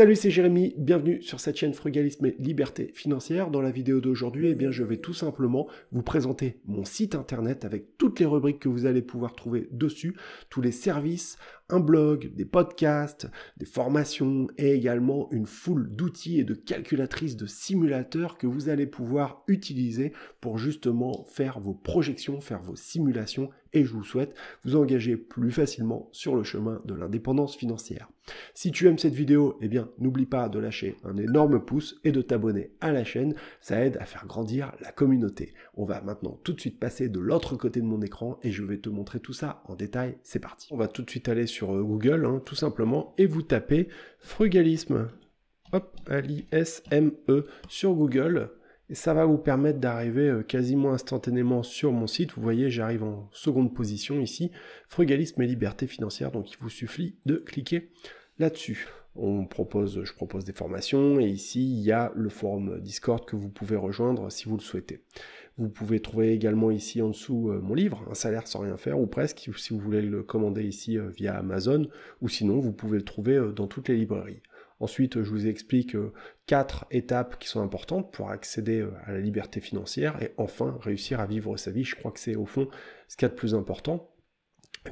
Salut, c'est Jérémy, bienvenue sur cette chaîne Frugalisme et Liberté Financière. Dans la vidéo d'aujourd'hui, eh bien, je vais tout simplement vous présenter mon site internet avec toutes les rubriques que vous allez pouvoir trouver dessus, tous les services, un blog, des podcasts, des formations et également une foule d'outils et de calculatrices de simulateurs que vous allez pouvoir utiliser pour justement faire vos projections, faire vos simulations et je vous souhaite vous engager plus facilement sur le chemin de l'indépendance financière. Si tu aimes cette vidéo, eh bien n'oublie pas de lâcher un énorme pouce et de t'abonner à la chaîne, ça aide à faire grandir la communauté. On va maintenant tout de suite passer de l'autre côté de mon écran et je vais te montrer tout ça en détail, c'est parti. On va tout de suite aller sur euh, Google, hein, tout simplement, et vous tapez frugalisme, hop, L-I-S-M-E sur Google, et ça va vous permettre d'arriver euh, quasiment instantanément sur mon site. Vous voyez, j'arrive en seconde position ici, frugalisme et liberté financière. Donc il vous suffit de cliquer là-dessus. On propose, je propose des formations et ici il y a le forum Discord que vous pouvez rejoindre si vous le souhaitez. Vous pouvez trouver également ici en dessous euh, mon livre, Un salaire sans rien faire ou presque, si vous voulez le commander ici euh, via Amazon, ou sinon vous pouvez le trouver dans toutes les librairies. Ensuite, je vous explique euh, quatre étapes qui sont importantes pour accéder euh, à la liberté financière et enfin réussir à vivre sa vie. Je crois que c'est au fond ce qu'il y a de plus important.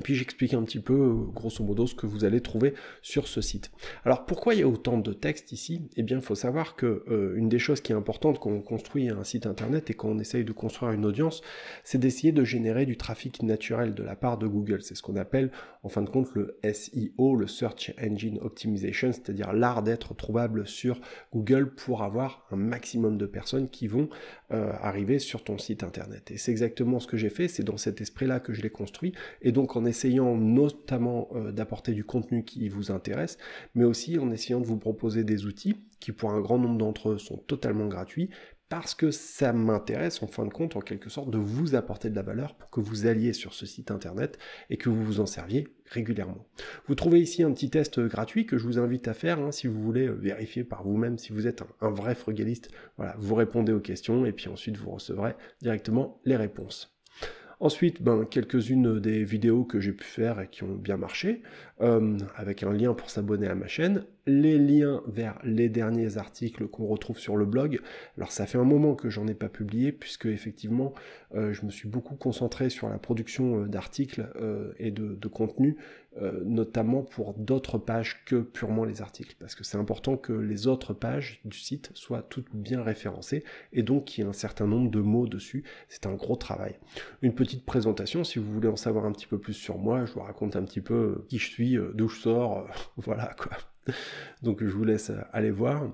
Puis j'explique un petit peu, euh, grosso modo, ce que vous allez trouver sur ce site. Alors pourquoi il y a autant de texte ici? Eh bien, il faut savoir que euh, une des choses qui est importante quand on construit un site internet et quand on essaye de construire une audience, c'est d'essayer de générer du trafic naturel de la part de Google. C'est ce qu'on appelle, en fin de compte, le SEO, le Search Engine Optimization, c'est-à-dire l'art d'être trouvable sur Google pour avoir un maximum de personnes qui vont euh, arriver sur ton site internet. Et c'est exactement ce que j'ai fait, c'est dans cet esprit-là que je l'ai construit. Et donc en essayant notamment euh, d'apporter du contenu qui vous intéresse, mais aussi en essayant de vous proposer des outils qui pour un grand nombre d'entre eux sont totalement gratuits, parce que ça m'intéresse en fin de compte en quelque sorte de vous apporter de la valeur pour que vous alliez sur ce site internet et que vous vous en serviez régulièrement. Vous trouvez ici un petit test gratuit que je vous invite à faire hein, si vous voulez euh, vérifier par vous-même si vous êtes un, vrai frugaliste. Voilà, vous répondez aux questions et puis ensuite vous recevrez directement les réponses. Ensuite, ben, quelques-unes des vidéos que j'ai pu faire et qui ont bien marché, euh, avec un lien pour s'abonner à ma chaîne, les liens vers les derniers articles qu'on retrouve sur le blog. Alors ça fait un moment que j'en ai pas publié, puisque effectivement, euh, je me suis beaucoup concentré sur la production euh, d'articles et de, contenu, notamment pour d'autres pages que purement les articles, parce que c'est important que les autres pages du site soient toutes bien référencées, et donc qu'il y ait un certain nombre de mots dessus. C'est un gros travail. Une petite présentation, si vous voulez en savoir un petit peu plus sur moi, je vous raconte un petit peu euh, qui je suis, euh, d'où je sors, euh, voilà quoi. Donc je vous laisse aller voir.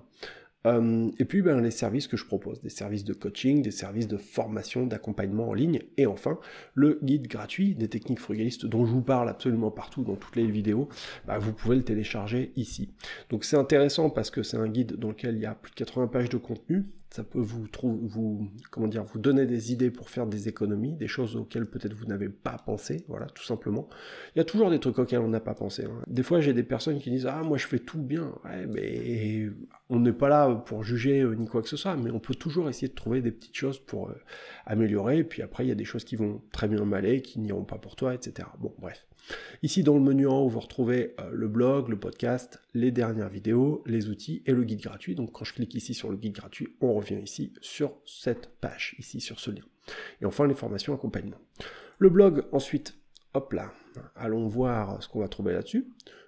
et puis ben, les services que je propose, des services de coaching, des services de formation, d'accompagnement en ligne, et enfin le guide gratuit des techniques frugalistes dont je vous parle absolument partout dans toutes les vidéos, bah, vous pouvez le télécharger ici. Donc c'est intéressant parce que c'est un guide dans lequel il y a plus de 80 pages de contenu, ça peut vous, vous, comment dire, vous donner des idées pour faire des économies, des choses auxquelles peut-être vous n'avez pas pensé, voilà, tout simplement. Il y a toujours des trucs auxquels on n'a pas pensé. Hein. Des fois, j'ai des personnes qui disent Ah, moi je fais tout bien. Ouais, mais on n'est pas là pour juger euh, ni quoi que ce soit, mais on peut toujours essayer de trouver des petites choses pour euh, améliorer. Et puis après, il y a des choses qui vont très bien m'aller, qui n'iront pas pour toi, etc. Bon, bref. Ici, dans le menu en haut, vous retrouvez euh, le blog, le podcast, les dernières vidéos, les outils et le guide gratuit. Donc, quand je clique ici sur le guide gratuit, on revient ici sur cette page, ici sur ce lien. Et enfin, les formations accompagnement. Le blog, ensuite, hop là, allons voir ce qu'on va trouver là-dessus.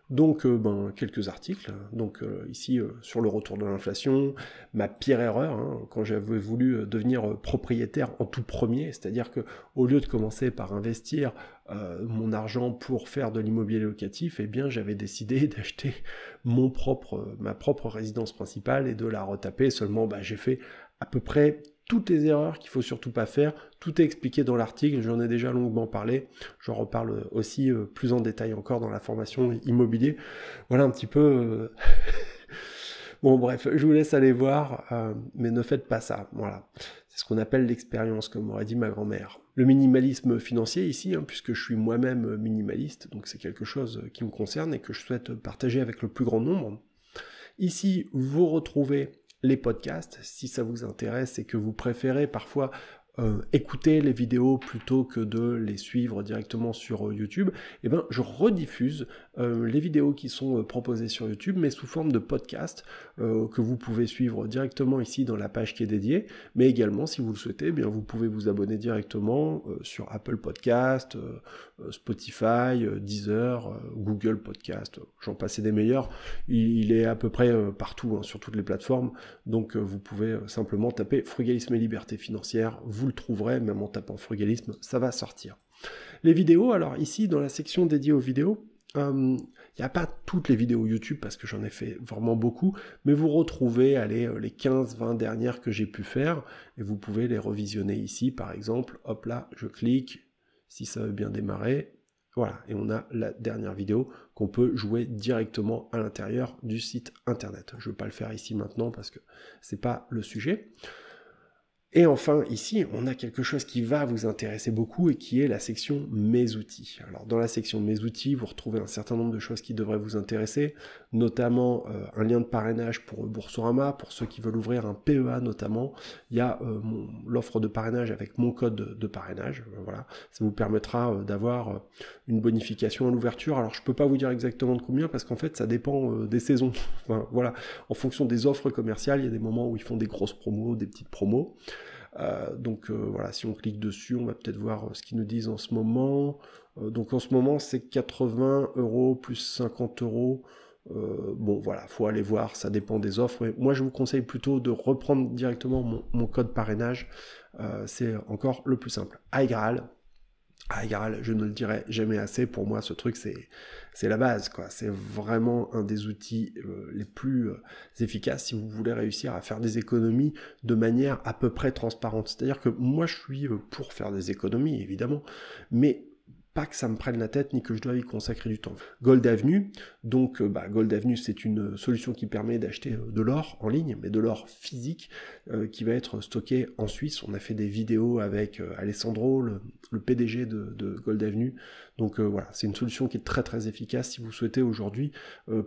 Donc, euh, ben, quelques articles. Donc, euh, ici, euh, sur le retour de l'inflation, ma pire erreur, hein, quand j'avais voulu devenir propriétaire en tout premier, c'est-à-dire que au lieu de commencer par investir mon argent pour faire de l'immobilier locatif, eh bien, j'avais décidé d'acheter mon propre, ma propre résidence principale et de la retaper. Seulement, bah, j'ai fait à peu près toutes les erreurs qu'il faut surtout pas faire. Tout est expliqué dans l'article, j'en ai déjà longuement parlé. J'en reparle aussi euh, plus en détail encore dans la formation immobilier. Voilà un petit peu. Euh, bon, bref, je vous laisse aller voir, euh, mais ne faites pas ça. Voilà. C'est ce qu'on appelle l'expérience, comme aurait dit ma grand-mère. Le minimalisme financier ici, hein, puisque je suis moi-même minimaliste, donc c'est quelque chose qui me concerne et que je souhaite partager avec le plus grand nombre. Ici, vous retrouvez les podcasts, si ça vous intéresse et que vous préférez parfois euh, écouter les vidéos plutôt que de les suivre directement sur YouTube, eh ben, je rediffuse les vidéos qui sont proposées sur YouTube, mais sous forme de podcast que vous pouvez suivre directement ici dans la page qui est dédiée, mais également, si vous le souhaitez, eh bien, vous pouvez vous abonner directement sur Apple Podcast, Spotify, Deezer, Google Podcast, j'en passe des meilleurs. Il, est à peu près partout, hein, sur toutes les plateformes, donc vous pouvez simplement taper frugalisme et liberté financière, vous le trouverez, même en tapant frugalisme, ça va sortir. Les vidéos, alors ici dans la section dédiée aux vidéos, il euh, n'y a pas toutes les vidéos YouTube parce que j'en ai fait vraiment beaucoup, mais vous retrouvez allez, euh, les 15-20 dernières que j'ai pu faire et vous pouvez les revisionner ici par exemple. Hop là, je clique, si ça veut bien démarrer. Voilà, et on a la dernière vidéo qu'on peut jouer directement à l'intérieur du site internet. Je ne vais pas le faire ici maintenant parce que c'est pas le sujet. Et enfin, ici, on a quelque chose qui va vous intéresser beaucoup et qui est la section Mes outils. Alors, dans la section Mes outils, vous retrouvez un certain nombre de choses qui devraient vous intéresser, notamment euh, un lien de parrainage pour Boursorama, pour ceux qui veulent ouvrir un PEA notamment. Il y a euh, l'offre de parrainage avec mon code de, parrainage. Euh, voilà, ça vous permettra d'avoir une bonification à l'ouverture. Alors, je peux pas vous dire exactement de combien parce qu'en fait, ça dépend des saisons. voilà, en fonction des offres commerciales, il y a des moments où ils font des grosses promos, des petites promos. Euh, donc euh, voilà, si on clique dessus, on va peut-être voir euh, ce qu'ils nous disent en ce moment. donc en ce moment, c'est 80 euros plus 50 euros. bon voilà, faut aller voir, ça dépend des offres. Mais moi, je vous conseille plutôt de reprendre directement mon, code parrainage. c'est encore le plus simple. iGraal, ah, je ne le dirai jamais assez. Pour moi, ce truc, c'est, c'est la base, quoi. C'est vraiment un des outils euh, les plus euh, efficaces si vous voulez réussir à faire des économies de manière à peu près transparente. C'est-à-dire que moi, je suis euh, pour faire des économies, évidemment, mais pas que ça me prenne la tête ni que je dois y consacrer du temps. Gold Avenue, donc euh, bah, Gold Avenue c'est une solution qui permet d'acheter euh, de l'or en ligne, mais de l'or physique euh, qui va être stocké en Suisse. On a fait des vidéos avec Alessandro, le, PDG de, de, Gold Avenue. Donc voilà, c'est une solution qui est très très efficace si vous souhaitez aujourd'hui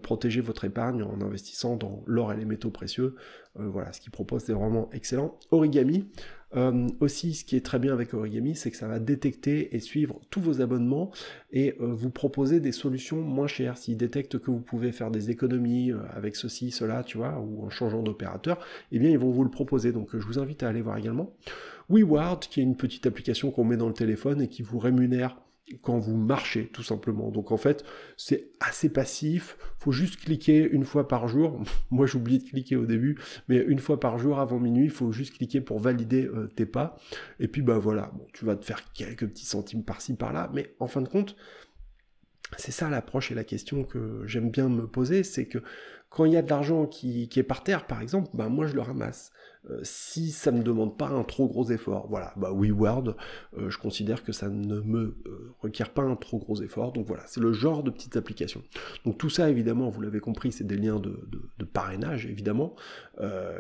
protéger votre épargne en investissant dans l'or et les métaux précieux. voilà, ce qu'il propose c'est vraiment excellent. Origami, euh, aussi, ce qui est très bien avec Origami, c'est que ça va détecter et suivre tous vos abonnements et euh, vous proposer des solutions moins chères. S'il détecte que vous pouvez faire des économies euh, avec ceci, cela, tu vois, ou en changeant d'opérateur, eh bien, ils vont vous le proposer. Donc, je vous invite à aller voir également. WeWard, qui est une petite application qu'on met dans le téléphone et qui vous rémunère quand vous marchez tout simplement. Donc en fait, c'est assez passif, faut juste cliquer une fois par jour. Moi j'oublie de cliquer au début, mais une fois par jour avant minuit, il faut juste cliquer pour valider euh, tes pas. Et puis bah voilà, tu vas te faire quelques petits centimes par-ci par-là, mais en fin de compte, c'est ça l'approche et la question que j'aime bien me poser, c'est que quand il y a de l'argent qui, est par terre, par exemple, bah moi je le ramasse. Euh, si ça ne demande pas un trop gros effort, voilà, bah WeWord, euh, je considère que ça ne me euh, requiert pas un trop gros effort. Donc voilà, c'est le genre de petites applications. Donc tout ça, évidemment, vous l'avez compris, c'est des liens de parrainage, évidemment.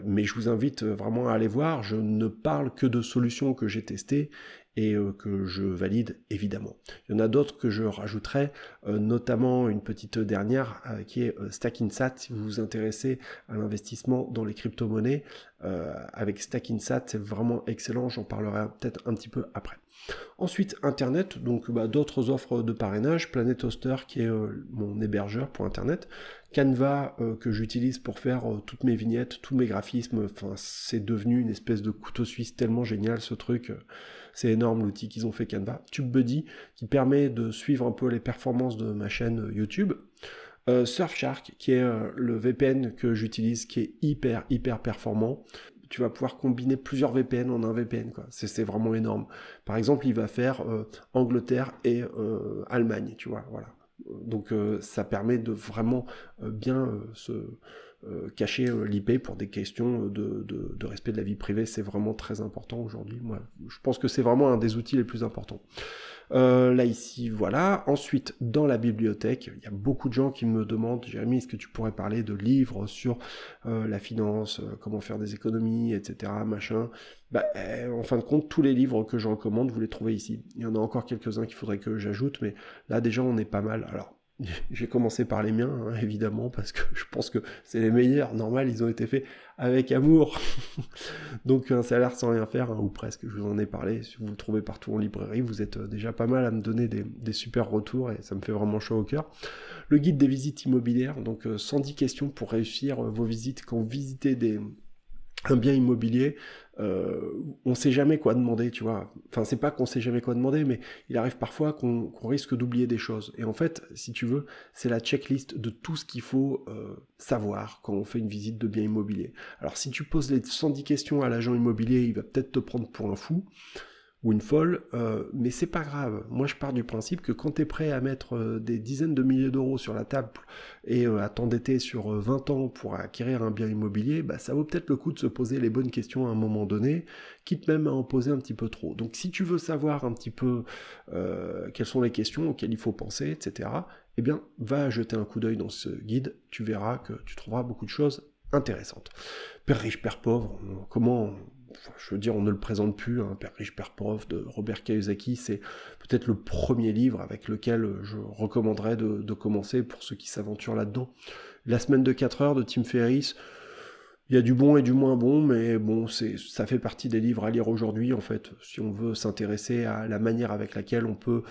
mais je vous invite vraiment à aller voir. Je ne parle que de solutions que j'ai testées et euh, que je valide évidemment. Il y en a d'autres que je rajouterai, euh, notamment une petite dernière euh, qui est StackInsat. Si vous vous intéressez à l'investissement dans les crypto-monnaies, avec StackInsat, c'est vraiment excellent. J'en parlerai peut-être un petit peu après. Ensuite, Internet, donc bah, d'autres offres de parrainage, Planet Hoster qui est mon hébergeur pour Internet, Canva que j'utilise pour faire toutes mes vignettes, tous mes graphismes, enfin c'est devenu une espèce de couteau suisse tellement génial ce truc. C'est énorme l'outil qu'ils ont fait Canva. TubeBuddy qui permet de suivre un peu les performances de ma chaîne YouTube. Euh, Surfshark qui est euh, le VPN que j'utilise qui est hyper hyper performant. Tu vas pouvoir combiner plusieurs VPN en un VPN quoi. C'est vraiment énorme. Par exemple, il va faire euh, Angleterre et Allemagne, tu vois, voilà. Donc ça permet de vraiment bien se euh, cacher euh, l'IP pour des questions de, de, respect de la vie privée, c'est vraiment très important aujourd'hui. Moi, je pense que c'est vraiment un des outils les plus importants. Euh, là ici, voilà. Ensuite, dans la bibliothèque, il y a beaucoup de gens qui me demandent, Jérémy, est-ce que tu pourrais parler de livres sur la finance, comment faire des économies, etc., machin. Bah, eh, en fin de compte, tous les livres que je recommande, vous les trouvez ici. Il y en a encore quelques-uns qu'il faudrait que j'ajoute, mais là déjà, on est pas mal. Alors, j'ai commencé par les miens, hein, évidemment, parce que je pense que c'est les meilleurs. Normal, ils ont été faits avec amour. Donc un salaire sans rien faire, hein, ou presque, je vous en ai parlé. Si vous le trouvez partout en librairie, vous êtes euh, déjà pas mal à me donner des, super retours et ça me fait vraiment chaud au cœur. Le guide des visites immobilières, donc 110 questions pour réussir vos visites quand vous visitez des, un bien immobilier, euh, on sait jamais quoi demander, tu vois. Enfin, c'est pas qu'on sait jamais quoi demander, mais il arrive parfois qu'on risque d'oublier des choses. Et en fait, si tu veux, c'est la checklist de tout ce qu'il faut euh, savoir quand on fait une visite de bien immobilier. Alors, si tu poses les 110 questions à l'agent immobilier, il va peut-être te prendre pour un fou folle, euh, mais c'est pas grave. Moi, je pars du principe que quand tu es prêt à mettre euh, des dizaines de milliers d'euros sur la table et euh, à t'endetter sur 20 ans pour acquérir un bien immobilier, bah, ça vaut peut-être le coup de se poser les bonnes questions à un moment donné, quitte même à en poser un petit peu trop. Donc, si tu veux savoir un petit peu quelles sont les questions auxquelles il faut penser, etc., eh bien, va jeter un coup d'œil dans ce guide. Tu verras que tu trouveras beaucoup de choses intéressantes. Père riche, père pauvre, comment je veux dire, on ne le présente plus, un Père riche, Père pauvre de Robert Kiyosaki, c'est peut-être le premier livre avec lequel je recommanderais de, commencer pour ceux qui s'aventurent là-dedans. La semaine de 4 heures de Tim Ferriss, il y a du bon et du moins bon, mais bon, c'est, ça fait partie des livres à lire aujourd'hui, en fait, si on veut s'intéresser à la manière avec laquelle on peut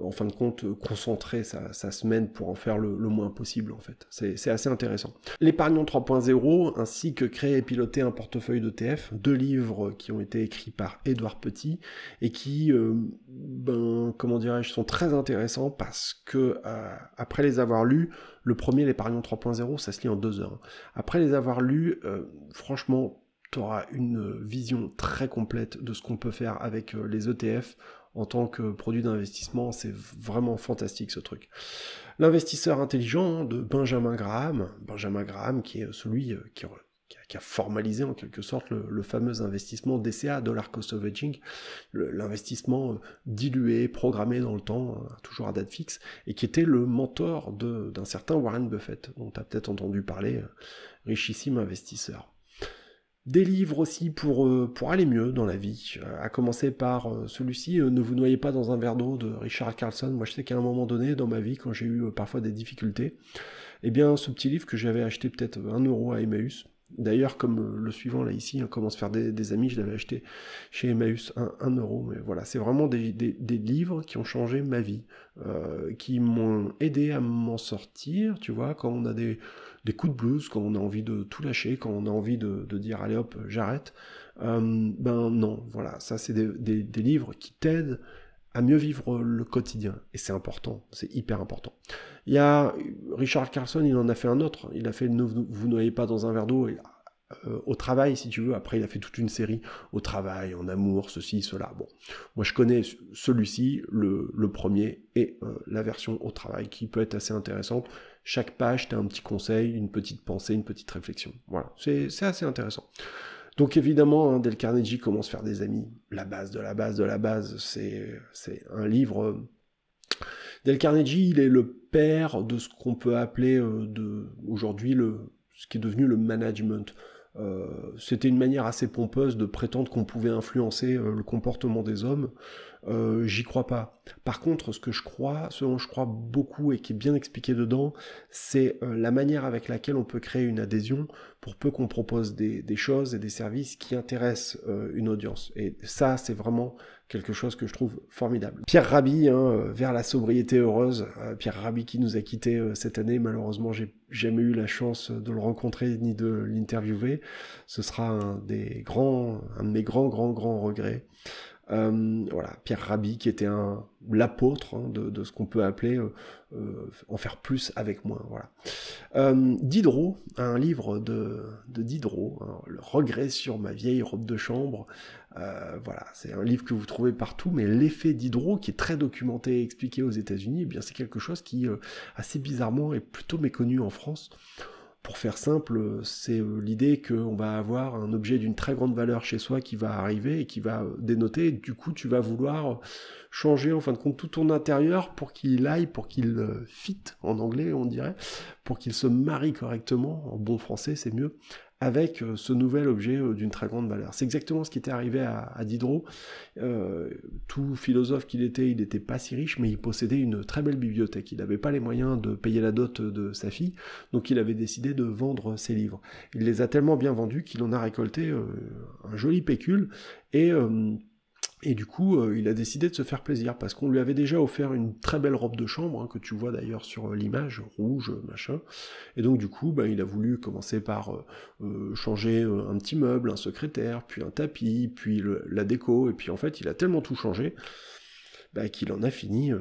en fin de compte, concentrer sa, semaine pour en faire le, moins possible, en fait. C'est assez intéressant. L'épargnant 3.0, ainsi que créer et piloter un portefeuille d'ETF, deux livres qui ont été écrits par Édouard Petit et qui, euh, ben, comment dirais-je, sont très intéressants parce que, euh, après les avoir lus, le premier, l'épargnant 3.0, ça se lit en deux heures. Après les avoir lus, euh, franchement, tu auras une vision très complète de ce qu'on peut faire avec les ETF en tant que produit d'investissement. C'est vraiment fantastique ce truc. L'investisseur intelligent de Benjamin Graham, Benjamin Graham qui est celui euh, qui, a formalisé en quelque sorte le, fameux investissement DCA, Dollar Cost of Hedging, l'investissement euh, dilué, programmé dans le temps, toujours à date fixe, et qui était le mentor d'un certain Warren Buffett, dont tu as peut-être entendu parler, euh, richissime investisseur. Des livres aussi pour, euh, pour aller mieux dans la vie, euh, à commencer par euh, celui-ci, Ne vous noyez pas dans un verre d'eau de Richard Carlson. Moi je sais qu'à un moment donné dans ma vie, quand j'ai eu parfois des difficultés, eh bien ce petit livre que j'avais acheté peut-être un euro à Emmaüs, D'ailleurs, comme le suivant là ici, hein, comment se faire des, amis, je l'avais acheté chez Emmaüs 1, euro. Mais voilà, c'est vraiment des, livres qui ont changé ma vie, qui m'ont aidé à m'en sortir, tu vois, quand on a des, des coups de blues, quand on a envie de tout lâcher, quand on a envie de, dire allez hop, j'arrête. Euh, ben non, voilà, ça c'est des, livres qui t'aident à mieux vivre le quotidien. Et c'est important, c'est hyper important. Il y a Richard Carlson, il en a fait un autre. Il a fait Ne vous noyez pas dans un verre d'eau. Euh, au travail, si tu veux. Après, il a fait toute une série au travail, en amour, ceci, cela. Bon, moi je connais celui-ci, le, premier, et euh, la version au travail, qui peut être assez intéressante. Chaque page, tu as un petit conseil, une petite pensée, une petite réflexion. Voilà, c'est assez intéressant. Donc évidemment, hein, Del Carnegie commence à faire des amis. La base de la base de la base, c'est un livre... Euh, Del Carnegie, il est le père de ce qu'on peut appeler euh, aujourd'hui le, ce qui est devenu le management. Euh, c'était une manière assez pompeuse de prétendre qu'on pouvait influencer le comportement des hommes. Euh, j'y crois pas. Par contre, ce que je crois, ce dont je crois beaucoup et qui est bien expliqué dedans, c'est euh, la manière avec laquelle on peut créer une adhésion pour peu qu'on propose des, choses et des services qui intéressent euh, une audience. Et ça, c'est vraiment quelque chose que je trouve formidable. Pierre Rabhi, hein, vers la sobriété heureuse. Pierre Rabhi qui nous a quittés cette année. Malheureusement, j'ai jamais eu la chance de le rencontrer ni de l'interviewer. Ce sera un des grands, un de mes grands, grands, grands regrets. Euh, voilà, Pierre Rabhi qui était un l'apôtre hein, de, ce qu'on peut appeler euh, euh, en faire plus avec moins. Voilà. Diderot, un livre de, Diderot, hein, le regret sur ma vieille robe de chambre. voilà, c'est un livre que vous trouvez partout, mais l'effet Diderot, qui est très documenté et expliqué aux États-Unis, eh bien c'est quelque chose qui assez bizarrement est plutôt méconnu en France. Pour faire simple, c'est euh, l'idée qu'on va avoir un objet d'une très grande valeur chez soi qui va arriver et qui va euh, dénoter, du coup tu vas vouloir changer en fin de compte tout ton intérieur pour qu'il aille, pour qu'il euh, fit en anglais on dirait, pour qu'il se marie correctement, en bon français c'est mieux, avec euh, ce nouvel objet euh, d'une très grande valeur. C'est exactement ce qui était arrivé à, Diderot. Euh, tout philosophe qu'il était, il n'était pas si riche, mais il possédait une très belle bibliothèque. Il n'avait pas les moyens de payer la dot de sa fille, donc il avait décidé de vendre ses livres. Il les a tellement bien vendus qu'il en a récolté un joli pécule, et et du coup, euh, il a décidé de se faire plaisir parce qu'on lui avait déjà offert une très belle robe de chambre, hein, que tu vois d'ailleurs sur euh, l'image, rouge, machin. Et donc du coup, bah, il a voulu commencer par euh, changer un petit meuble, un secrétaire, puis un tapis, puis la déco. Et puis en fait, il a tellement tout changé bah, qu'il en a fini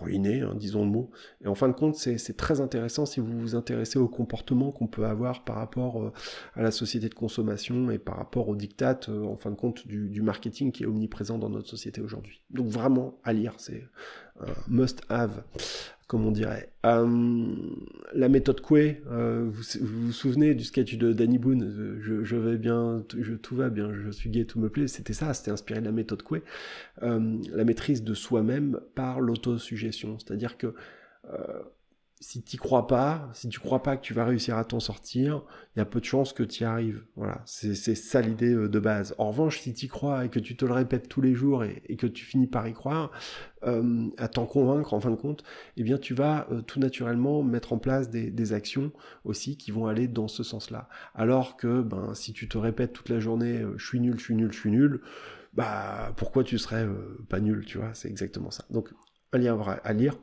ruiné, hein, disons le mot. Et en fin de compte, c'est très intéressant si vous vous intéressez au comportement qu'on peut avoir par rapport euh, à la société de consommation et par rapport au diktat, euh, en fin de compte, du, du, marketing qui est omniprésent dans notre société aujourd'hui. Donc vraiment, à lire, c'est must-have comme on dirait. Euh, la méthode Coué, euh, vous, vous, souvenez du sketch de Danny Boone je, vais bien, je, tout va bien, je suis gay, tout me plaît. C'était ça, c'était inspiré de la méthode Coué. Euh, la maîtrise de soi-même par l'autosuggestion. C'est-à-dire que si tu crois pas, si tu crois pas que tu vas réussir à t'en sortir, il y a peu de chances que tu y arrives. Voilà, c'est ça l'idée euh, de base. En revanche, si tu crois et que tu te le répètes tous les jours et, que tu finis par y croire, euh, à t'en convaincre en fin de compte, eh bien tu vas euh, tout naturellement mettre en place des, actions aussi qui vont aller dans ce sens-là. Alors que ben si tu te répètes toute la journée, je suis nul, je suis nul, je suis nul, bah pourquoi tu serais pas nul, tu vois? C'est exactement ça. Donc un livre à lire.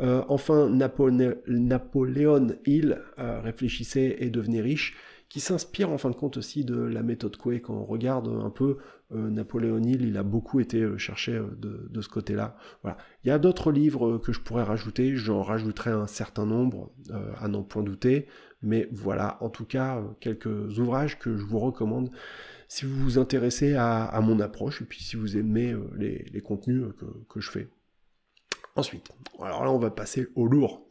Euh, enfin, Napoléon Hill euh, réfléchissait et devenait riche, qui s'inspire en fin de compte aussi de la méthode Coué. Quand on regarde un peu euh, Napoléon Hill, il a beaucoup été cherché de, ce côté-là. Voilà. Il y a d'autres livres que je pourrais rajouter, j'en rajouterai un certain nombre, à n'en point douter, mais voilà, en tout cas, quelques ouvrages que je vous recommande si vous vous intéressez à, mon approche et puis si vous aimez les, contenus que je fais. Ensuite, alors là, on va passer au lourd.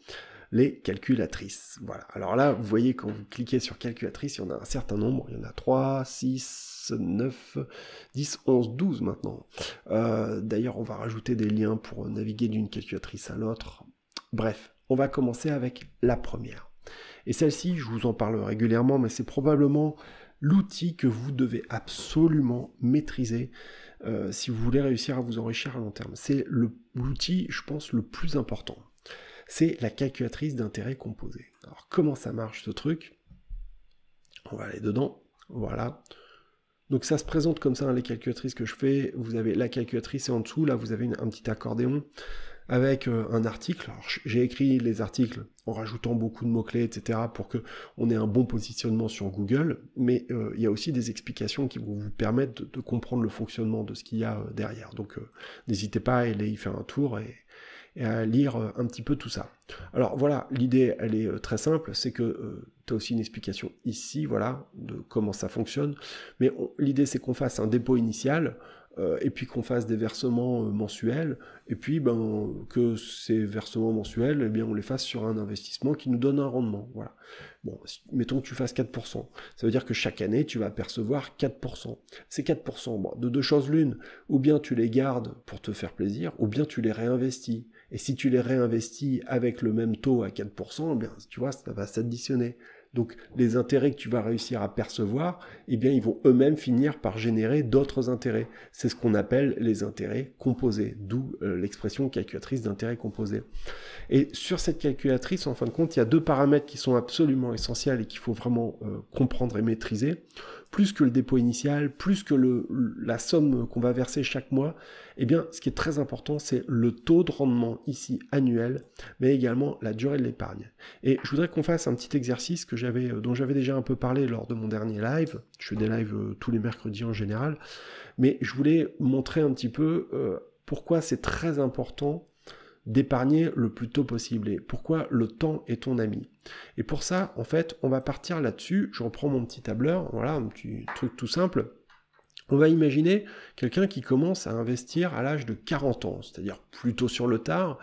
Les calculatrices. Voilà. Alors là, vous voyez, quand vous cliquez sur calculatrice, il y en a un certain nombre. Il y en a 3, 6, 9, 10, 11, 12 maintenant. Euh, d'ailleurs, on va rajouter des liens pour naviguer d'une calculatrice à l'autre. Bref, on va commencer avec la première. Et celle-ci, je vous en parle régulièrement, mais c'est probablement l'outil que vous devez absolument maîtriser euh, si vous voulez réussir à vous enrichir à long terme. C'est l'outil, je pense, le plus important. C'est la calculatrice d'intérêt composé. Alors comment ça marche ce truc? On va aller dedans. Voilà. Donc ça se présente comme ça, hein, les calculatrices que je fais. Vous avez la calculatrice et en dessous, là, vous avez un petit accordéon avec euh, un article. J'ai écrit les articles en rajoutant beaucoup de mots-clés, etc., pour que on ait un bon positionnement sur Google, mais euh, il y a aussi des explications qui vont vous permettre de, comprendre le fonctionnement de ce qu'il y a euh, derrière. Donc n'hésitez pas à aller y faire un tour et, à lire un petit peu tout ça. Alors voilà, l'idée elle est très simple, c'est que tu as aussi une explication ici, voilà, de comment ça fonctionne, mais l'idée c'est qu'on fasse un dépôt initial, et puis qu'on fasse des versements euh, mensuels, et puis ben, que ces versements mensuels, eh bien, on les fasse sur un investissement qui nous donne un rendement. Voilà. Bon, mettons que tu fasses 4%. Ça veut dire que chaque année, tu vas percevoir 4%. Ces 4%, bon, de deux choses l'une, ou bien tu les gardes pour te faire plaisir, ou bien tu les réinvestis. Et si tu les réinvestis avec le même taux à 4%, eh bien, tu vois, ça va s'additionner. Donc les intérêts que tu vas réussir à percevoir, eh bien ils vont eux-mêmes finir par générer d'autres intérêts. C'est ce qu'on appelle les intérêts composés, d'où euh, l'expression calculatrice d'intérêts composés. Et sur cette calculatrice, en fin de compte, il y a deux paramètres qui sont absolument essentiels et qu'il faut vraiment euh, comprendre et maîtriser plus que le dépôt initial, plus que la somme qu'on va verser chaque mois, eh bien, ce qui est très important, c'est le taux de rendement ici annuel, mais également la durée de l'épargne. Et je voudrais qu'on fasse un petit exercice que j'avais, euh, dont j'avais déjà un peu parlé lors de mon dernier live. Je fais des lives euh, tous les mercredis en général, mais je voulais montrer un petit peu euh, pourquoi c'est très important d'épargner le plus tôt possible et pourquoi le temps est ton ami? Et pour ça, en fait, on va partir là-dessus. Je reprends mon petit tableur, voilà, un petit truc tout simple. On va imaginer quelqu'un qui commence à investir à l'âge de 40 ans, c'est-à-dire plutôt sur le tard,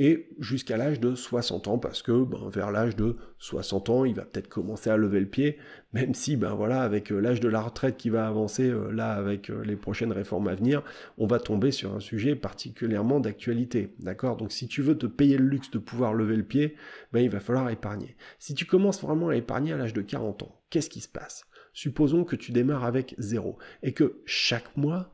et jusqu'à l'âge de 60 ans, parce que ben, vers l'âge de 60 ans, il va peut-être commencer à lever le pied, même si, ben voilà, avec euh, l'âge de la retraite qui va avancer, euh, là, avec euh, les prochaines réformes à venir, on va tomber sur un sujet particulièrement d'actualité, d'accord? Donc si tu veux te payer le luxe de pouvoir lever le pied, ben, il va falloir épargner. Si tu commences vraiment à épargner à l'âge de 40 ans, qu'est-ce qui se passe? Supposons que tu démarres avec zéro et que chaque mois,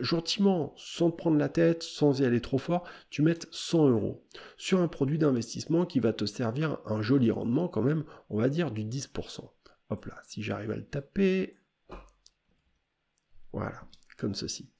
gentiment, sans te prendre la tête, sans y aller trop fort, tu mettes 100 euros sur un produit d'investissement qui va te servir un joli rendement quand même, on va dire du 10%. Hop là, si j'arrive à le taper, voilà, comme ceci.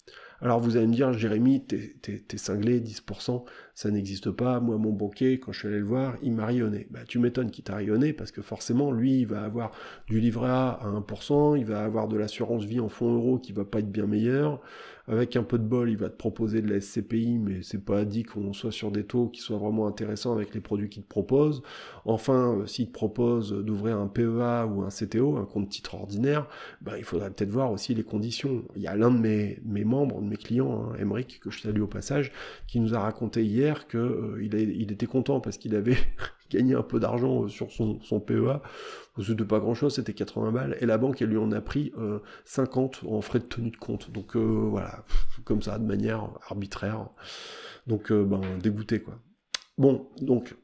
Alors vous allez me dire, Jérémy, t'es, cinglé, 10%, ça n'existe pas. Moi, mon banquier, quand je suis allé le voir, il m'a rayonné. Bah, tu m'étonnes qu'il t'a rayonné, parce que forcément, lui, il va avoir du livret A à 1%, il va avoir de l'assurance vie en fonds euros qui va pas être bien meilleur. Avec un peu de bol, il va te proposer de la SCPI, mais c'est pas dit qu'on soit sur des taux qui soient vraiment intéressants avec les produits qu'il te propose. Enfin, euh, s'il te propose d'ouvrir un PEA ou un CTO, un compte titre ordinaire, bah, il faudrait peut-être voir aussi les conditions. Il y a l'un de mes, membres, de mes clients, hein, que je salue au passage, qui nous a raconté hier qu'il euh, il était content parce qu'il avait gagné un peu d'argent euh, sur son, son PEA. C'était pas grand chose, c'était 80 balles. Et la banque, elle lui en a pris 50 en frais de tenue de compte. Donc voilà, comme ça, de manière arbitraire. Donc ben, dégoûté quoi. Bon, donc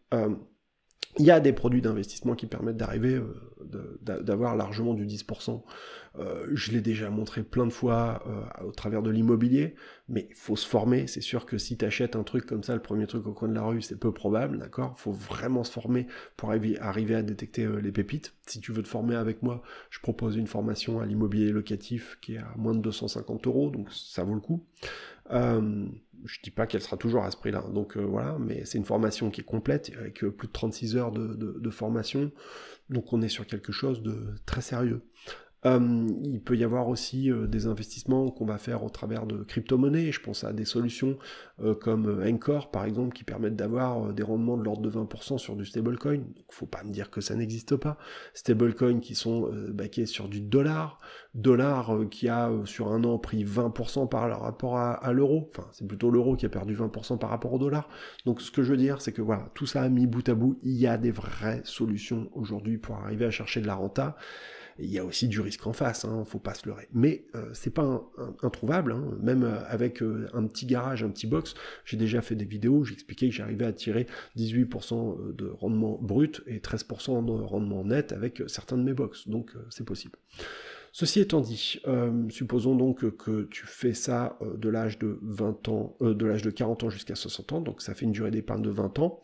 il y a des produits d'investissement qui permettent d'arriver, euh, d'avoir largement du 10%. Euh, je l'ai déjà montré plein de fois euh, au travers de l'immobilier, mais il faut se former. C'est sûr que si tu achètes un truc comme ça, le premier truc au coin de la rue, c'est peu probable, d'accord? Il faut vraiment se former pour arriver à détecter les pépites. Si tu veux te former avec moi, je propose une formation à l'immobilier locatif qui est à moins de 250 euros, donc ça vaut le coup. Euh, je dis pas qu'elle sera toujours à ce prix-là, donc euh, voilà, mais c'est une formation qui est complète, avec euh, plus de 36 heures de, formation, donc on est sur quelque chose de très sérieux. Euh, il peut y avoir aussi euh, des investissements qu'on va faire au travers de crypto-monnaies. Je pense à des solutions euh, comme Encore, par exemple, qui permettent d'avoir des rendements de l'ordre de 20% sur du stablecoin. Donc, faut pas me dire que ça n'existe pas. Stablecoins qui sont baqués sur du dollar, dollar qui a sur un an pris 20% par rapport à, à l'euro. Enfin, c'est plutôt l'euro qui a perdu 20% par rapport au dollar. Donc, ce que je veux dire, c'est que voilà, tout ça mis bout à bout. Il y a des vraies solutions aujourd'hui pour arriver à chercher de la renta il y a aussi du risque en face, hein, faut pas se leurrer. Mais euh, c'est pas introuvable, hein, même euh, avec euh, un petit garage, un petit box. J'ai déjà fait des vidéos, j'expliquais que j'arrivais à tirer 18% de rendement brut et 13% de rendement net avec certains de mes box, donc c'est possible. Ceci étant dit, supposons donc que tu fais ça de l'âge de 20 ans, de l'âge de 40 ans jusqu'à 60 ans, donc ça fait une durée d'épargne de 20 ans.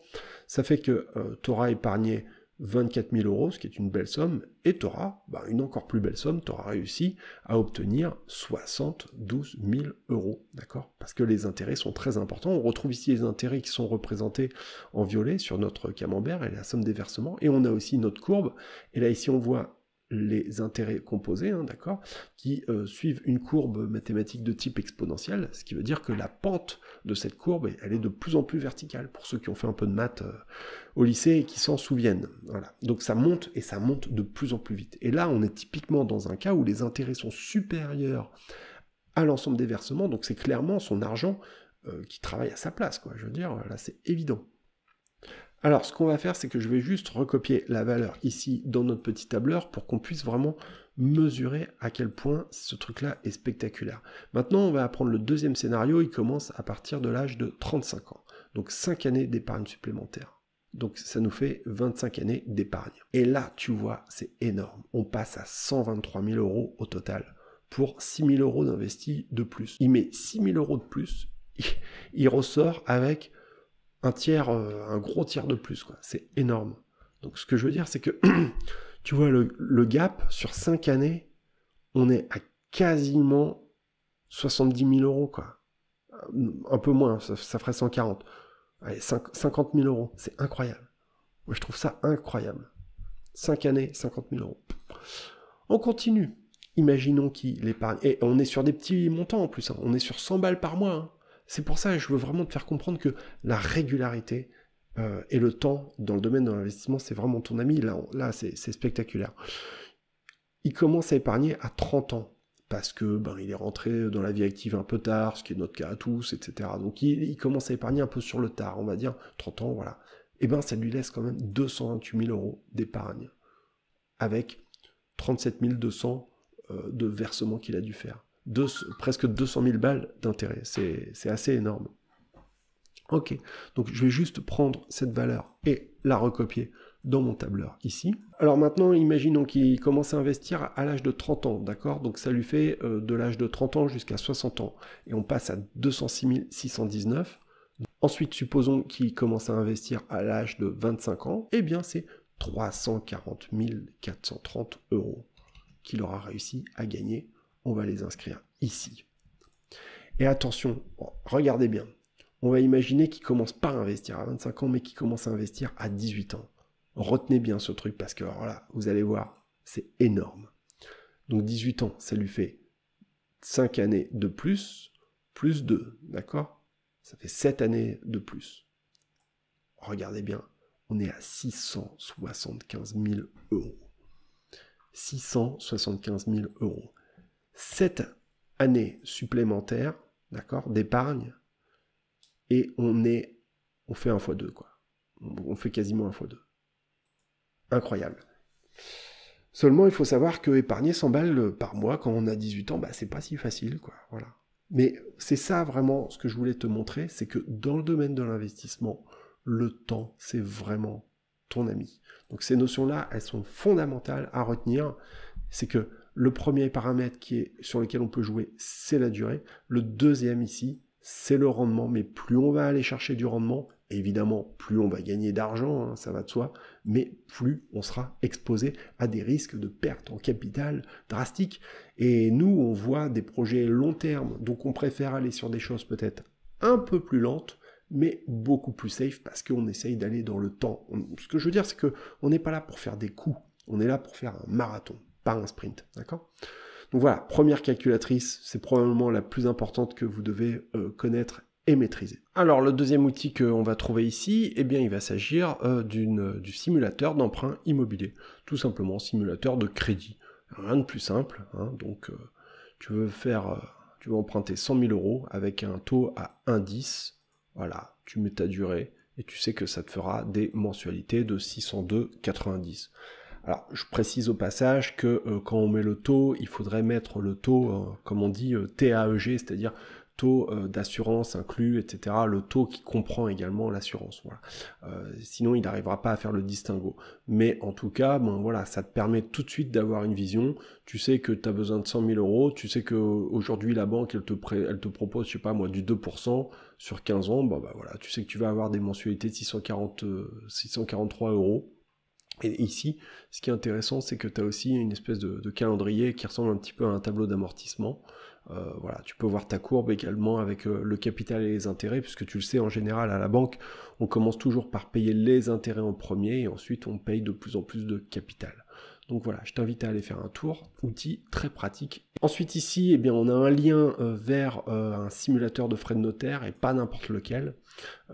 Ça fait que tu auras épargné 24 000 euros, ce qui est une belle somme, et tu auras bah, une encore plus belle somme, tu auras réussi à obtenir 72 000 euros, d'accord? Parce que les intérêts sont très importants. On retrouve ici les intérêts qui sont représentés en violet sur notre camembert et la somme des versements, et on a aussi notre courbe, et là ici on voit les intérêts composés, hein, d'accord, qui euh, suivent une courbe mathématique de type exponentiel, ce qui veut dire que la pente de cette courbe, elle est de plus en plus verticale, pour ceux qui ont fait un peu de maths euh, au lycée et qui s'en souviennent. Voilà. Donc ça monte et ça monte de plus en plus vite. Et là, on est typiquement dans un cas où les intérêts sont supérieurs à l'ensemble des versements, donc c'est clairement son argent euh, qui travaille à sa place, quoi. Je veux dire, là, c'est évident. Alors, ce qu'on va faire, c'est que je vais juste recopier la valeur ici dans notre petit tableur pour qu'on puisse vraiment mesurer à quel point ce truc-là est spectaculaire. Maintenant, on va apprendre le deuxième scénario. Il commence à partir de l'âge de 35 ans. Donc, 5 années d'épargne supplémentaire. Donc, ça nous fait 25 années d'épargne. Et là, tu vois, c'est énorme. On passe à 123 000 euros au total pour 6 000 euros d'investis de plus. Il met 6 000 euros de plus. Il ressort avec un tiers, euh, un gros tiers de plus. C'est énorme. Donc ce que je veux dire, c'est que tu vois le, gap sur 5 années, on est à quasiment 70 000 euros, quoi. Euh, un peu moins, ça, ferait 140. Allez, 50 000 euros, c'est incroyable. Moi, je trouve ça incroyable. 5 années, 50 000 euros. On continue. Imaginons qu'il épargne. Et on est sur des petits montants en plus. Hein. On est sur 100 balles par mois. Hein. C'est pour ça que je veux vraiment te faire comprendre que la régularité euh, et le temps dans le domaine de l'investissement, c'est vraiment ton ami. Là, là c'est spectaculaire. Il commence à épargner à 30 ans. parce que ben, il est rentré dans la vie active un peu tard, ce qui est notre cas à tous, etc. Donc il, commence à épargner un peu sur le tard, on va dire 30 ans, voilà. Et eh ben ça lui laisse quand même 228 000 euros d'épargne, avec 37 200 euh, de versements qu'il a dû faire. Presque 200 000 balles d'intérêt, c'est assez énorme. Ok, donc je vais juste prendre cette valeur et la recopier dans mon tableur ici. Alors maintenant, imaginons qu'il commence à investir à l'âge de 30 ans, d'accord? Donc ça lui fait euh, de l'âge de 30 ans jusqu'à 60 ans. Et on passe à 206 619. Ensuite, supposons qu'il commence à investir à l'âge de 25 ans. Eh bien, c'est 340 430 euros qu'il aura réussi à gagner. On va les inscrire ici. Et attention, regardez bien. On va imaginer qu'il commence pas à investir à 25 ans, mais qu'il commence à investir à 18 ans. Retenez bien ce truc parce que voilà, vous allez voir, c'est énorme. Donc 18 ans, ça lui fait 5 années de plus, plus 2, d'accord? Ça fait 7 années de plus. Regardez bien, on est à 675 000 euros. 675 000 euros. 7 années supplémentaires, d'accord, d'épargne, et on est, on fait un fois 2 quoi. On fait quasiment un fois 2 incroyable. Seulement, il faut savoir que épargner 100 balles par mois quand on a 18 ans, bah, c'est pas si facile, quoi. Voilà. Mais c'est ça vraiment ce que je voulais te montrer, c'est que dans le domaine de l'investissement, le temps, c'est vraiment ton ami. Donc ces notions-là, elles sont fondamentales à retenir. C'est que le premier paramètre sur lequel on peut jouer, c'est la durée. Le deuxième ici, c'est le rendement. Mais plus on va aller chercher du rendement, Évidemment, plus on va gagner d'argent, hein, ça va de soi, mais plus on sera exposé à des risques de perte en capital drastiques. Et nous, on voit des projets long terme, donc on préfère aller sur des choses peut-être un peu plus lentes, mais beaucoup plus safe parce qu'on essaye d'aller dans le temps. Ce que je veux dire, c'est qu'on n'est pas là pour faire des coups, on est là pour faire un marathon, un sprint, d'accord? Donc voilà, première calculatrice, c'est probablement la plus importante que vous devez euh, connaître maîtriser. Alors le deuxième outil qu'on va trouver ici, eh bien il va s'agir euh, du simulateur d'emprunt immobilier. Tout simplement simulateur de crédit. Rien de plus simple. Hein. donc euh, tu veux faire, euh, tu veux emprunter 100 000 euros avec un taux à 1,10. Voilà, tu mets ta durée et tu sais que ça te fera des mensualités de 602,90. Alors, je précise au passage que quand on met le taux, il faudrait mettre le taux, comme on dit, TAEG, c'est-à-dire taux euh, d'assurance inclus, etc. Le taux qui comprend également l'assurance. Voilà. Euh, sinon, il n'arrivera pas à faire le distinguo. Mais en tout cas, bon, voilà, ça te permet tout de suite d'avoir une vision. Tu sais que tu as besoin de 100 000 euros. Tu sais qu'aujourd'hui, la banque, elle te, elle te propose, je sais pas moi, du 2% sur 15 ans. Bah, voilà, tu sais que tu vas avoir des mensualités de 640, 643 euh, euros. Et ici, ce qui est intéressant, c'est que tu as aussi une espèce de, calendrier qui ressemble un petit peu à un tableau d'amortissement. Euh, voilà, tu peux voir ta courbe également avec euh, le capital et les intérêts, puisque tu le sais, en général, à la banque, on commence toujours par payer les intérêts en premier et ensuite on paye de plus en plus de capital. Donc voilà, je t'invite à aller faire un tour, outil très pratique. Ensuite ici, eh bien, on a un lien euh, vers un simulateur de frais de notaire et pas n'importe lequel.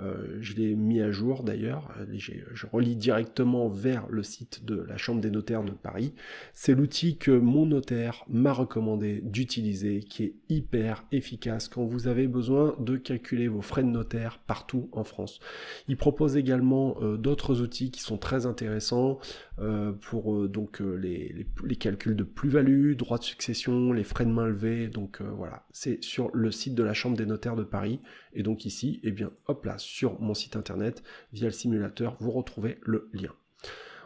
Euh, je l'ai mis à jour d'ailleurs, je relis directement vers le site de la Chambre des notaires de Paris. C'est l'outil que mon notaire m'a recommandé d'utiliser, qui est hyper efficace quand vous avez besoin de calculer vos frais de notaire partout en France. Il propose également euh, d'autres outils qui sont très intéressants euh, pour donc les, calculs de plus-value, droit de succession, les frais de main levés. Donc voilà, c'est sur le site de la Chambre des notaires de Paris. Et donc ici, eh bien, hop là, sur mon site internet, via le simulateur, vous retrouvez le lien.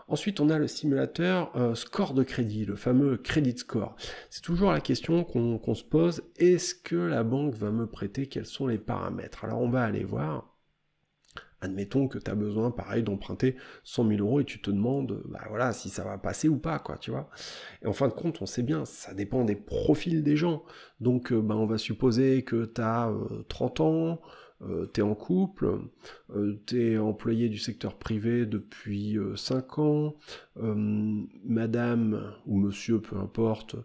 Ensuite, on a le simulateur euh, score de crédit, le fameux credit score. C'est toujours la question qu'on se pose, est-ce que la banque va me prêter? Quels sont les paramètres? Alors on va aller voir. Admettons que tu as besoin, pareil, d'emprunter 100 000 euros et tu te demandes, bah voilà, si ça va passer ou pas, quoi, tu vois. Et en fin de compte, on sait bien, ça dépend des profils des gens. Donc, euh, bah, on va supposer que tu as 30 ans, euh, tu es en couple, euh, tu es employé du secteur privé depuis 5 ans, madame ou monsieur, peu importe,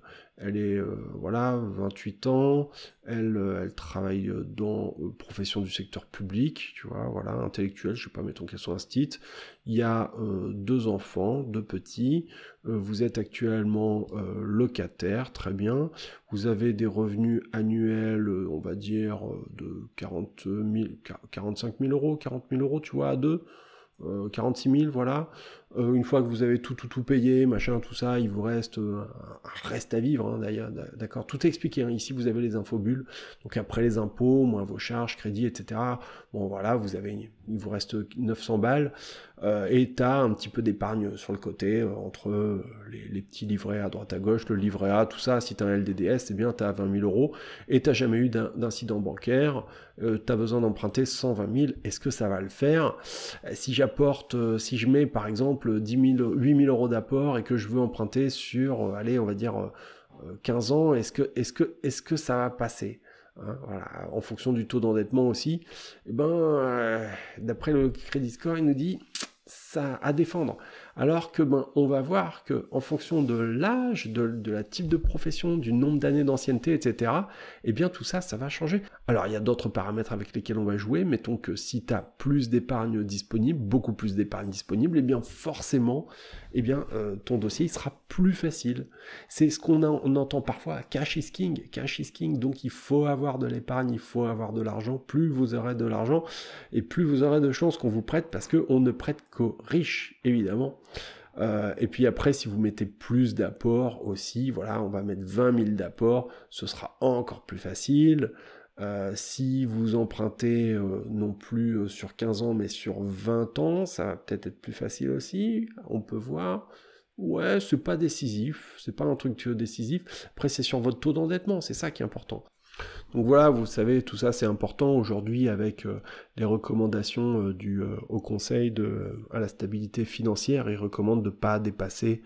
elle est, voilà, 28 ans, elle, elle travaille dans profession du secteur public, tu vois, voilà, intellectuelle, je sais pas, mettons qu'elle soit instite. Il y a deux enfants, deux petits, vous êtes actuellement locataire, très bien, vous avez des revenus annuels, on va dire, de 40 000, 45 000 euros, 40 000 euros, tu vois, à deux, 46 000, voilà. Euh, une fois que vous avez tout, tout, tout payé, machin, tout ça, il vous reste euh, un reste à vivre, hein, d'ailleurs, d'accord Tout est expliqué. Hein. Ici, vous avez les infobules. Donc après les impôts, moins vos charges, crédits, etc. Bon, voilà, vous avez, il vous reste 900 balles. Euh, et tu as un petit peu d'épargne sur le côté, entre les, petits livrets à droite à gauche, le livret A, tout ça. Si tu as un LDDS, c'est bien, tu as 20 000 euros. Et tu jamais eu d'incident bancaire. tu as besoin d'emprunter 120 000. Est-ce que ça va le faire? Si j'apporte, si je mets par exemple 10 000, 8 000 euros d'apport et que je veux emprunter sur, euh, allez, on va dire 15 euh, ans, est-ce que, est-ce que, est-ce que ça va passer hein, en fonction du taux d'endettement aussi, eh ben, euh, d'après le Crédit Score, il nous dit ça à défendre. Alors que ben, on va voir que en fonction de l'âge, de, la type de profession, du nombre d'années d'ancienneté, etc., eh bien tout ça, ça va changer. Alors il y a d'autres paramètres avec lesquels on va jouer. Mettons que si tu as plus d'épargne disponible, beaucoup plus d'épargne disponible, eh bien forcément, eh bien euh, ton dossier il sera plus facile. C'est ce qu'on entend parfois, cash is king, cash is king. Donc il faut avoir de l'épargne, il faut avoir de l'argent. Plus vous aurez de l'argent et plus vous aurez de chances qu'on vous prête parce qu'on ne prête qu'aux riches, évidemment. Euh, et puis après, si vous mettez plus d'apports aussi, voilà, on va mettre 20 000 d'apports, ce sera encore plus facile. Euh, si vous empruntez euh, non plus sur 15 ans, mais sur 20 ans, ça va peut-être être plus facile aussi. On peut voir. Ouais, c'est pas décisif, c'est pas un truc décisif. Après, c'est sur votre taux d'endettement, c'est ça qui est important. Donc voilà, vous savez, tout ça c'est important aujourd'hui avec euh, les recommandations euh, du euh, Haut Conseil de, à la stabilité financière. Ils recommandent de ne pas dépasser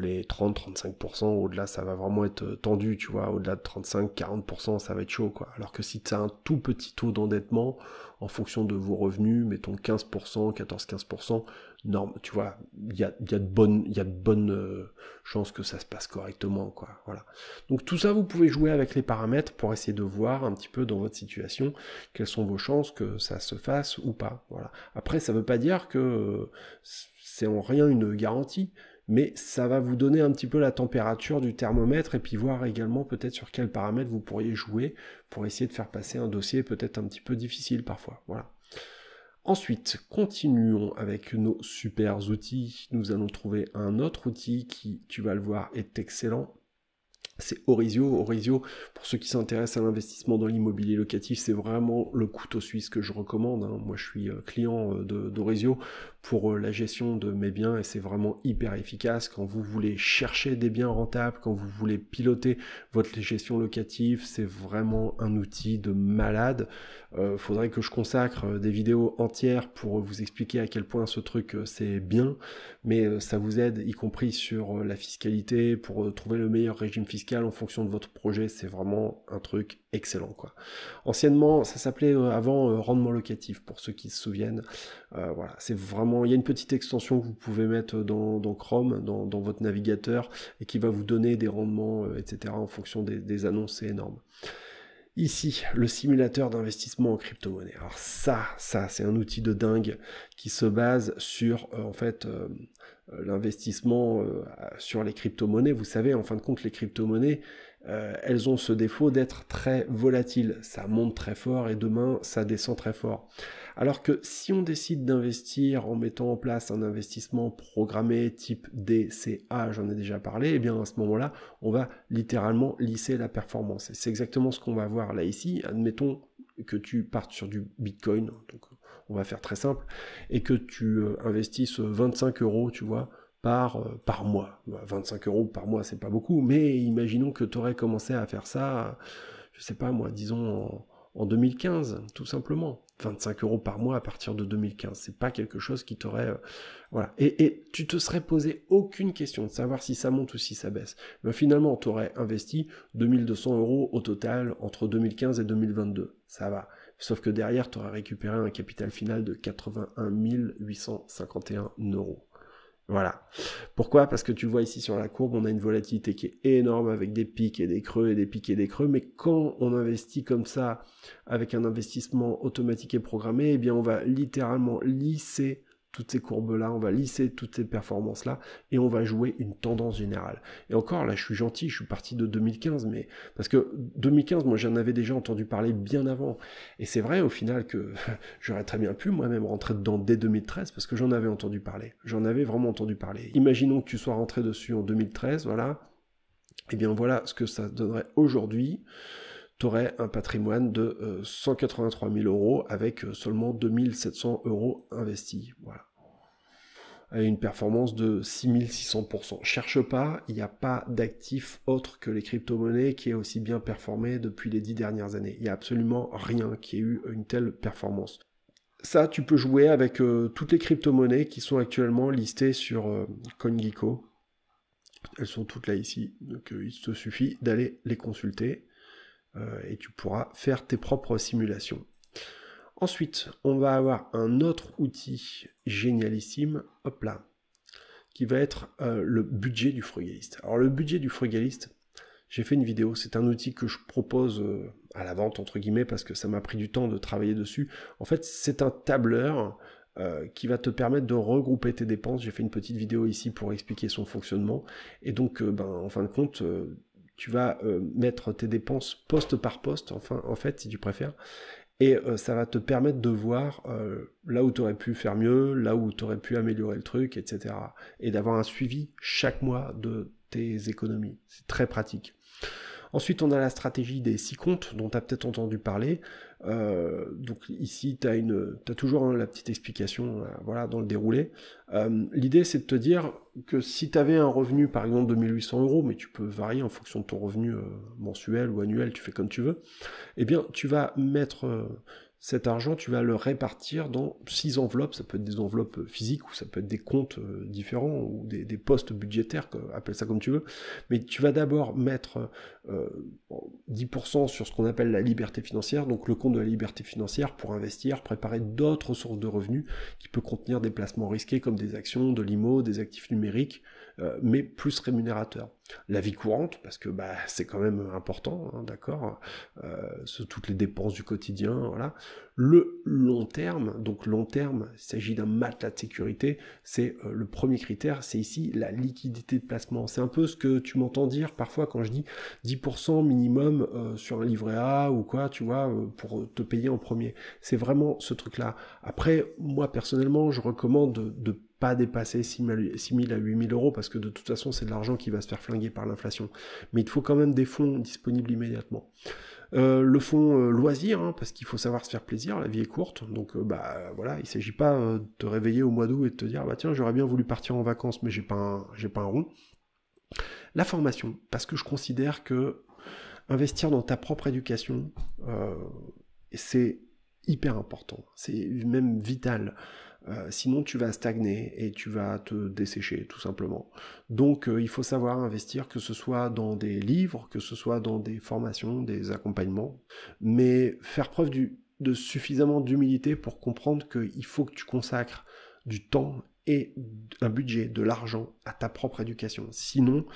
les 30-35%. Au-delà, ça va vraiment être tendu, tu vois. Au-delà de 35-40%, ça va être chaud, quoi. Alors que si tu as un tout petit taux d'endettement, en fonction de vos revenus, mettons 15%, 14-15%, norme, tu vois, il y a, de bonnes, y a de bonnes euh, chances que ça se passe correctement, quoi. Voilà. Donc tout ça, vous pouvez jouer avec les paramètres pour essayer de voir un petit peu dans votre situation quelles sont vos chances que ça se fasse ou pas. Voilà. Après, ça veut pas dire que c'est en rien une garantie mais ça va vous donner un petit peu la température du thermomètre et puis voir également peut-être sur quels paramètres vous pourriez jouer pour essayer de faire passer un dossier peut-être un petit peu difficile parfois. Voilà. Ensuite, continuons avec nos super outils. Nous allons trouver un autre outil qui, tu vas le voir, est excellent c'est Orizio. Orizio, pour ceux qui s'intéressent à l'investissement dans l'immobilier locatif, c'est vraiment le couteau suisse que je recommande. Hein. Moi, je suis euh, client euh, d'Orizio pour euh, la gestion de mes biens et c'est vraiment hyper efficace quand vous voulez chercher des biens rentables, quand vous voulez piloter votre gestion locative, c'est vraiment un outil de malade. Euh, faudrait que je consacre euh, des vidéos entières pour vous expliquer à quel point ce truc c'est bien, mais ça vous aide y compris sur la fiscalité pour trouver le meilleur régime fiscal en fonction de votre projet, c'est vraiment un truc excellent quoi. Anciennement, ça s'appelait avant rendement locatif pour ceux qui se souviennent. voilà, c'est vraiment il y a une petite extension que vous pouvez mettre dans, Chrome, dans, votre navigateur, et qui va vous donner des rendements, euh, etc. en fonction des, annonces, c'est énorme. Ici, le simulateur d'investissement en crypto-monnaie. Alors ça, ça, c'est un outil de dingue qui se base sur, euh, en fait, euh, l'investissement sur les crypto-monnaies. Vous savez, en fin de compte, les crypto-monnaies, elles ont ce défaut d'être très volatiles. Ça monte très fort et demain, ça descend très fort. Alors que si on décide d'investir en mettant en place un investissement programmé type DCA, j'en ai déjà parlé, et eh bien à ce moment-là, on va littéralement lisser la performance. C'est exactement ce qu'on va voir là ici. Admettons que tu partes sur du Bitcoin, donc on va faire très simple, et que tu euh, investisses 25 euros, tu vois, par, euh, mois. 25 bah, euros par mois, c'est pas beaucoup, mais imaginons que tu aurais commencé à faire ça, je sais pas moi, disons en 2015, tout simplement. 25 euros par mois à partir de 2015. C'est pas quelque chose qui t'aurait, euh, voilà. Et, tu te serais posé aucune question de savoir si ça monte ou si ça baisse. Mais finalement, tu aurais investi 2200 euros au total entre 2015 et 2022. Ça va. Sauf que derrière, tu aurais récupéré un capital final de 81 851 euros. Voilà. Pourquoi? Parce que tu vois ici sur la courbe, on a une volatilité qui est énorme avec des pics et des creux et des pics et des creux. Mais quand on investit comme ça, avec un investissement automatique et programmé, eh bien on va littéralement lisser toutes ces courbes-là, on va lisser toutes ces performances-là, et on va jouer une tendance générale. Et encore, là, je suis gentil, je suis parti de 2015, mais parce que 2015, moi, j'en avais déjà entendu parler bien avant. Et c'est vrai, au final, que j'aurais très bien pu moi-même rentrer dedans dès 2013, parce que j'en avais entendu parler. J'en avais vraiment entendu parler. Imaginons que tu sois rentré dessus en 2013, voilà. Eh bien voilà ce que ça donnerait aujourd'hui tu aurais un patrimoine de 183 000 euros avec euh, seulement 2700 euros investis. Voilà. Et une performance de 6600%. Cherche pas, il n'y a pas d'actif autre que les crypto-monnaies qui est aussi bien performé depuis les dix dernières années. Il n'y a absolument rien qui ait eu une telle performance. Ça, tu peux jouer avec euh, toutes les crypto-monnaies qui sont actuellement listées sur euh. Elles sont toutes là ici, donc il te suffit d'aller les consulter. Euh, et tu pourras faire tes propres simulations. Ensuite, on va avoir un autre outil génialissime, hop là, qui va être euh, le budget du frugaliste. Alors le budget du frugaliste, j'ai fait une vidéo, c'est un outil que je propose euh, à la vente, entre guillemets, parce que ça m'a pris du temps de travailler dessus. En fait, c'est un tableur qui va te permettre de regrouper tes dépenses. J'ai fait une petite vidéo ici pour expliquer son fonctionnement. Et donc, ben, en fin de compte, tu vas euh, mettre tes dépenses poste par poste, enfin, en fait, si tu préfères, et euh, ça va te permettre de voir euh, là où tu aurais pu faire mieux, là où tu aurais pu améliorer le truc, etc. Et d'avoir un suivi chaque mois de tes économies. C'est très pratique. Ensuite, on a la stratégie des six comptes dont tu as peut-être entendu parler. Euh, donc ici, tu as, as, toujours hein, la petite explication euh, voilà, dans le déroulé. Euh, l'idée, c'est de te dire que si tu avais un revenu, par exemple, de 1800 euros, mais tu peux varier en fonction de ton revenu mensuel ou annuel, tu fais comme tu veux, eh bien, tu vas mettre cet argent, tu vas le répartir dans six enveloppes. Ça peut être des enveloppes physiques ou ça peut être des comptes euh, différents ou des, postes budgétaires, appelle ça comme tu veux. Mais tu vas d'abord mettre 10% euh, sur ce qu'on appelle la liberté financière, donc le compte de la liberté financière pour investir, préparer d'autres sources de revenus qui peut contenir des placements risqués comme des actions, de l'IMO, des actifs numériques, euh, mais plus rémunérateurs. La vie courante, parce que bah, c'est quand même important, hein, d'accord, euh, toutes les dépenses du quotidien, voilà. Le long terme, donc long terme, il s'agit d'un matelas de sécurité, c'est euh, le premier critère, c'est ici la liquidité de placement. C'est un peu ce que tu m'entends dire parfois quand je dis 10% minimum euh, sur un livret A ou quoi, tu vois, pour te payer en premier. C'est vraiment ce truc-là. Après, moi personnellement, je recommande de, de pas dépasser 6 000 à 8 000 euros parce que de toute façon c'est de l'argent qui va se faire flinguer par l'inflation. Mais il faut quand même des fonds disponibles immédiatement. Euh, le fonds euh, loisir, hein, parce qu'il faut savoir se faire plaisir, la vie est courte, donc euh, bah voilà, il s'agit pas de te réveiller au mois d'août et de te dire bah tiens j'aurais bien voulu partir en vacances mais j'ai pas j'ai pas un rond. La formation, parce que je considère que investir dans ta propre éducation, c'est hyper important, c'est même vital. Euh, sinon, tu vas stagner et tu vas te dessécher, tout simplement. Donc, euh, il faut savoir investir, que ce soit dans des livres, que ce soit dans des formations, des accompagnements, mais faire preuve de suffisamment d'humilité pour comprendre qu'il faut que tu consacres du temps un budget, de l'argent à ta propre éducation. Sinon,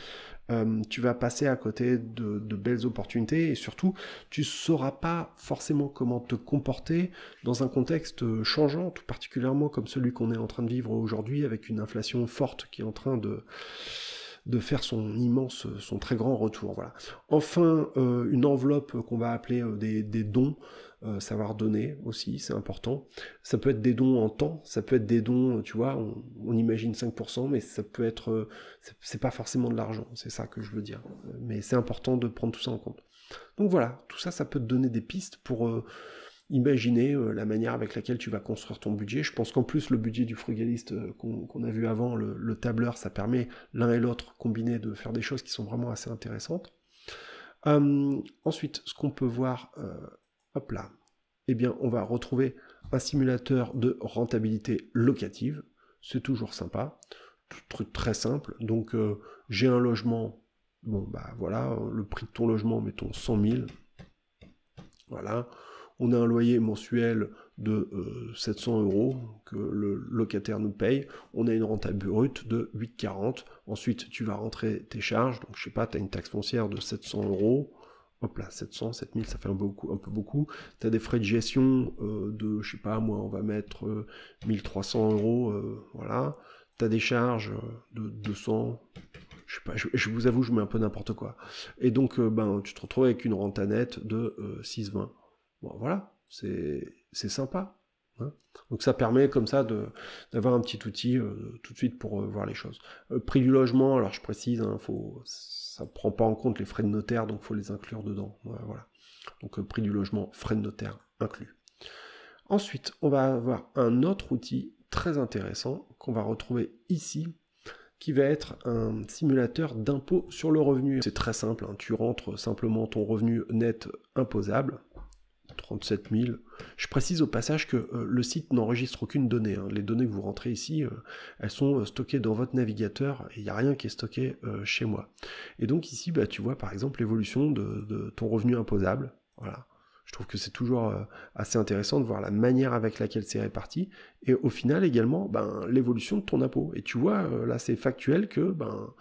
euh, tu vas passer à côté de, belles opportunités et surtout, tu sauras pas forcément comment te comporter dans un contexte changeant, tout particulièrement comme celui qu'on est en train de vivre aujourd'hui avec une inflation forte qui est en train de faire son immense, son très grand retour. Voilà. Enfin, euh, une enveloppe qu'on va appeler euh, des, dons, euh, savoir donner aussi, c'est important. Ça peut être des dons en temps, ça peut être des dons, tu vois, on, imagine 5%, mais ça peut être, c'est pas forcément de l'argent, c'est ça que je veux dire. Mais c'est important de prendre tout ça en compte. Donc voilà, tout ça, ça peut te donner des pistes pour imaginer euh, la manière avec laquelle tu vas construire ton budget. Je pense qu'en plus, le budget du frugaliste euh, qu'on a vu avant, le, tableur, ça permet l'un et l'autre combiné de faire des choses qui sont vraiment assez intéressantes. Euh, ensuite, ce qu'on peut voir, hop là, eh bien, on va retrouver un simulateur de rentabilité locative. C'est toujours sympa. Truc très simple. Donc, j'ai un logement. Bon, bah voilà, le prix de ton logement, mettons 100 000. Voilà on a un loyer mensuel de 700 euh, euros que le locataire nous paye, on a une renta brute de 8,40. Ensuite, tu vas rentrer tes charges, donc je sais pas, tu as une taxe foncière de 700 euros. Hop là, 700, 7000, ça fait un. Un peu beaucoup. Tu as des frais de gestion euh, de, je sais pas, moi, on va mettre 1300 euh, euros, voilà. Tu as des charges de 200, je sais pas, je, vous avoue, je mets un peu n'importe quoi. Et donc, ben, tu te retrouves avec une renta nette de 6,20. Bon, voilà, c'est sympa. Hein. Donc ça permet comme ça d'avoir un petit outil euh, tout de suite pour euh, voir les choses. Euh, prix du logement, alors je précise, hein, faut, ça prend pas en compte les frais de notaire, donc faut les inclure dedans. Voilà. Donc prix du logement, frais de notaire inclus. Ensuite, on va avoir un autre outil très intéressant qu'on va retrouver ici, qui va être un simulateur d'impôt sur le revenu. C'est très simple, hein. tu rentres simplement ton revenu net imposable, 37 000. Je précise au passage que euh, le site n'enregistre aucune donnée. Hein. Les données que vous rentrez ici, euh, elles sont euh, stockées dans votre navigateur et il n'y a rien qui est stocké chez moi. Et donc ici, bah, tu vois par exemple l'évolution de, ton revenu imposable. Je trouve que c'est toujours assez intéressant de voir la manière avec laquelle c'est réparti et au final également ben, l'évolution de ton impôt. Et tu vois, là c'est factuel que ben,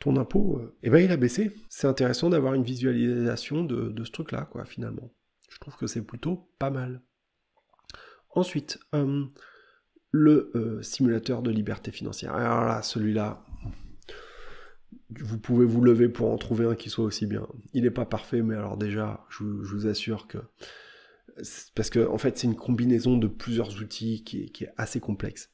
ton impôt, eh ben, il a baissé. C'est intéressant d'avoir une visualisation de, de ce truc-là, finalement. Je trouve que c'est plutôt pas mal. Ensuite, euh, le euh, simulateur de liberté financière. Alors là, celui-là, vous pouvez vous lever pour en trouver un qui soit aussi bien. Il n'est pas parfait, mais alors déjà, je, vous assure que... Parce que en fait, c'est une combinaison de plusieurs outils qui est assez complexe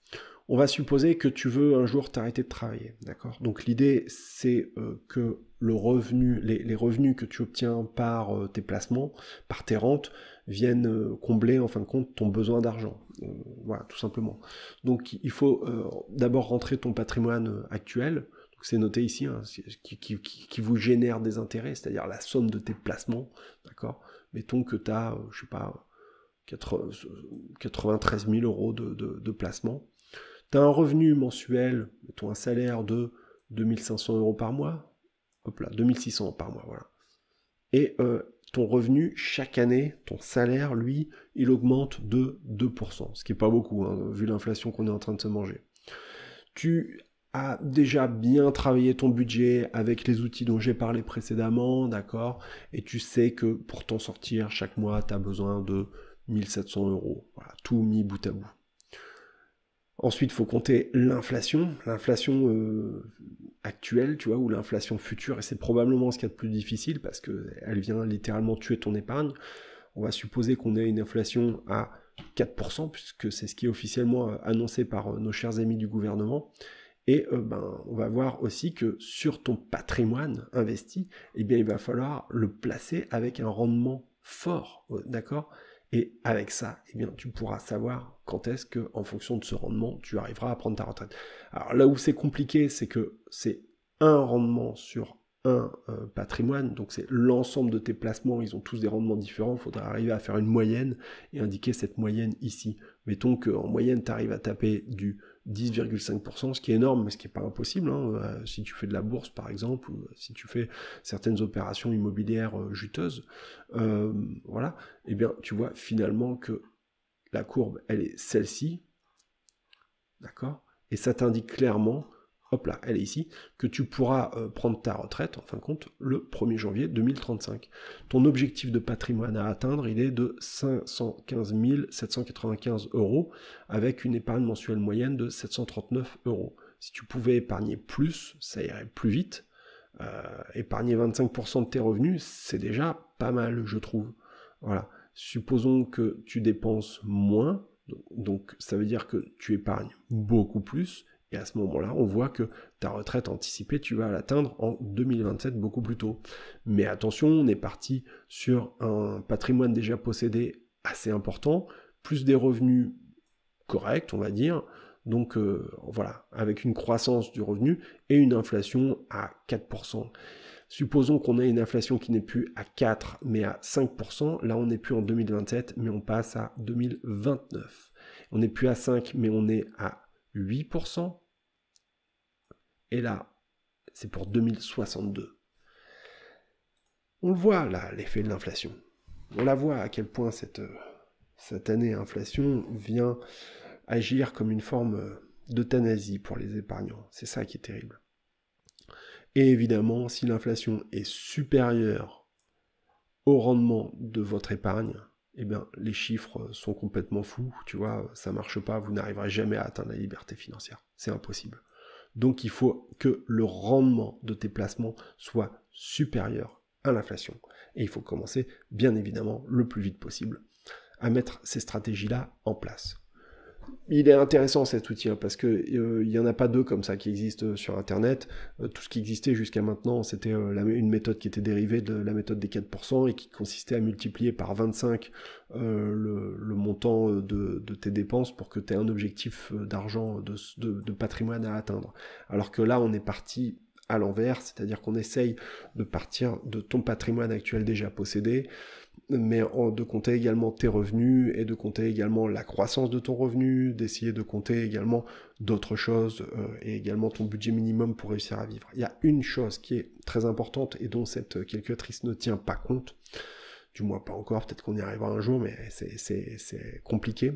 on va supposer que tu veux un jour t'arrêter de travailler, d'accord? Donc l'idée, c'est euh, que le revenu, les, revenus que tu obtiens par euh, tes placements, par tes rentes, viennent euh, combler en fin de compte ton besoin d'argent. voilà, tout simplement. Donc il faut d'abord rentrer ton patrimoine actuel. C'est noté ici, hein, qui, vous génère des intérêts, c'est-à-dire la somme de tes placements, d'accord? Mettons que tu as, je sais pas, 93 000 euros de, de, de placement un revenu mensuel, mettons un salaire de 2500 euros par mois, hop là, 2600 par mois, voilà. Et euh, ton revenu, chaque année, ton salaire, lui, il augmente de 2%, ce qui n'est pas beaucoup, hein, vu l'inflation qu'on est en train de se manger. Tu as déjà bien travaillé ton budget avec les outils dont j'ai parlé précédemment, d'accord? Et tu sais que pour t'en sortir, chaque mois, tu as besoin de 1700 euros. Voilà, tout mis bout à bout. Ensuite, il faut compter l'inflation, l'inflation euh, actuelle, tu vois, ou l'inflation future, et c'est probablement ce qu'il y a de plus difficile parce qu'elle vient littéralement tuer ton épargne. On va supposer qu'on ait une inflation à 4%, puisque c'est ce qui est officiellement euh, annoncé par euh, nos chers amis du gouvernement. Et ben, on va voir aussi que sur ton patrimoine investi, eh bien, il va falloir le placer avec un rendement fort, d'accord? Et avec ça, eh tu pourras savoir quand est-ce que, en fonction de ce rendement, tu arriveras à prendre ta retraite. Alors là où c'est compliqué, c'est que c'est un rendement sur un euh, patrimoine, donc c'est l'ensemble de tes placements, ils ont tous des rendements différents, il faudra arriver à faire une moyenne et indiquer cette moyenne ici. Mettons qu'en moyenne, tu arrives à taper du 10,5%, ce qui est énorme, mais ce qui n'est pas impossible. Hein. Euh, si tu fais de la bourse, par exemple, ou si tu fais certaines opérations immobilières euh, juteuses, voilà, eh bien, tu vois finalement que la courbe, elle est celle-ci, d'accord? Et ça t'indique clairement hop là, elle est ici, que tu pourras euh, prendre ta retraite, en fin de compte, le 1er janvier 2035. Ton objectif de patrimoine à atteindre, il est de 515 795 euros, avec une épargne mensuelle moyenne de 739 euros. Si tu pouvais épargner plus, ça irait plus vite. Euh, épargner 25% de tes revenus, c'est déjà pas mal, je trouve. Voilà. Supposons que tu dépenses moins, donc ça veut dire que tu épargnes beaucoup plus, et à ce moment-là, on voit que ta retraite anticipée, tu vas l'atteindre en 2027 beaucoup plus tôt. Mais attention, on est parti sur un patrimoine déjà possédé assez important, plus des revenus corrects, on va dire. Donc euh, voilà, avec une croissance du revenu et une inflation à 4%. Supposons qu'on ait une inflation qui n'est plus à 4 mais à 5%. Là, on n'est plus en 2027 mais on passe à 2029. On n'est plus à 5 mais on est à 8%. Et là, c'est pour 2062. On le voit là, l'effet de l'inflation. On la voit à quel point cette, satanée inflation vient agir comme une forme d'euthanasie pour les épargnants. C'est ça qui est terrible. Et évidemment, si l'inflation est supérieure au rendement de votre épargne, eh bien, les chiffres sont complètement fous, tu vois, ça marche pas, vous n'arriverez jamais à atteindre la liberté financière. C'est impossible. Donc il faut que le rendement de tes placements soit supérieur à l'inflation. Et il faut commencer, bien évidemment, le plus vite possible à mettre ces stratégies-là en place il est intéressant cet outil hein, parce que euh, il y en a pas deux comme ça qui existent euh, sur internet. Euh, tout ce qui existait jusqu'à maintenant, c'était une méthode qui était dérivée de la méthode des 4% et qui consistait à multiplier par 25 le, montant de, tes dépenses pour que tu aies un objectif d'argent, de patrimoine à atteindre. Alors que là, on est parti à l'envers, c'est-à-dire qu'on essaye de partir de ton patrimoine actuel déjà possédé, mais de compter également tes revenus et de compter également la croissance de ton revenu, d'essayer de compter également d'autres choses euh, et également ton budget minimum pour réussir à vivre. Il y a une chose qui est très importante et dont cette calculatrice ne tient pas compte, du moins pas encore, peut-être qu'on y arrivera un jour, mais c'est compliqué.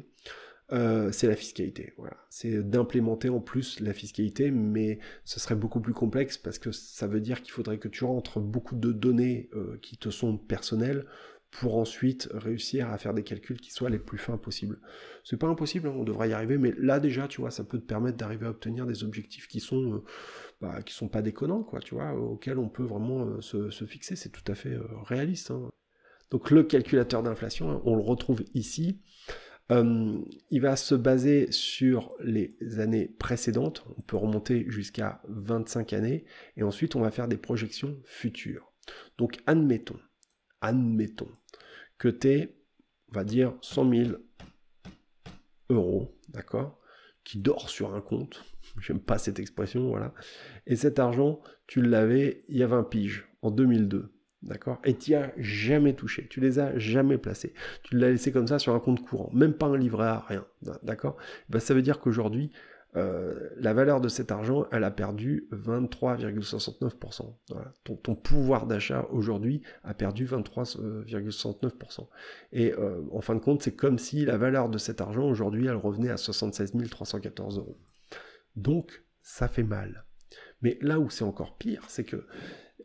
Euh, c'est la fiscalité. Voilà. C'est d'implémenter en plus la fiscalité, mais ce serait beaucoup plus complexe parce que ça veut dire qu'il faudrait que tu rentres beaucoup de données euh, qui te sont personnelles pour ensuite réussir à faire des calculs qui soient les plus fins possibles. C'est pas impossible, hein, on devrait y arriver, mais là déjà, tu vois, ça peut te permettre d'arriver à obtenir des objectifs qui sont, euh, bah, qui sont pas déconnants, quoi, tu vois, auxquels on peut vraiment euh, se, fixer, c'est tout à fait euh, réaliste. Hein. Donc le calculateur d'inflation, hein, on le retrouve ici. il va se baser sur les années précédentes, on peut remonter jusqu'à 25 années, et ensuite on va faire des projections futures. Donc admettons, admettons que tu on va dire, 100 000 euros, d'accord, qui dort sur un compte, j'aime pas cette expression, voilà, et cet argent, tu l'avais il y a 20 piges, en 2002, d'accord, et tu as jamais touché, tu les as jamais placés, tu l'as laissé comme ça sur un compte courant, même pas un livret A, rien, d'accord, ben, ça veut dire qu'aujourd'hui, euh, la valeur de cet argent, elle a perdu 23,69%. Ton, pouvoir d'achat aujourd'hui a perdu 23,69%. Et euh, en fin de compte, c'est comme si la valeur de cet argent aujourd'hui, elle revenait à 76 314 euros. Donc, ça fait mal. Mais là où c'est encore pire, c'est que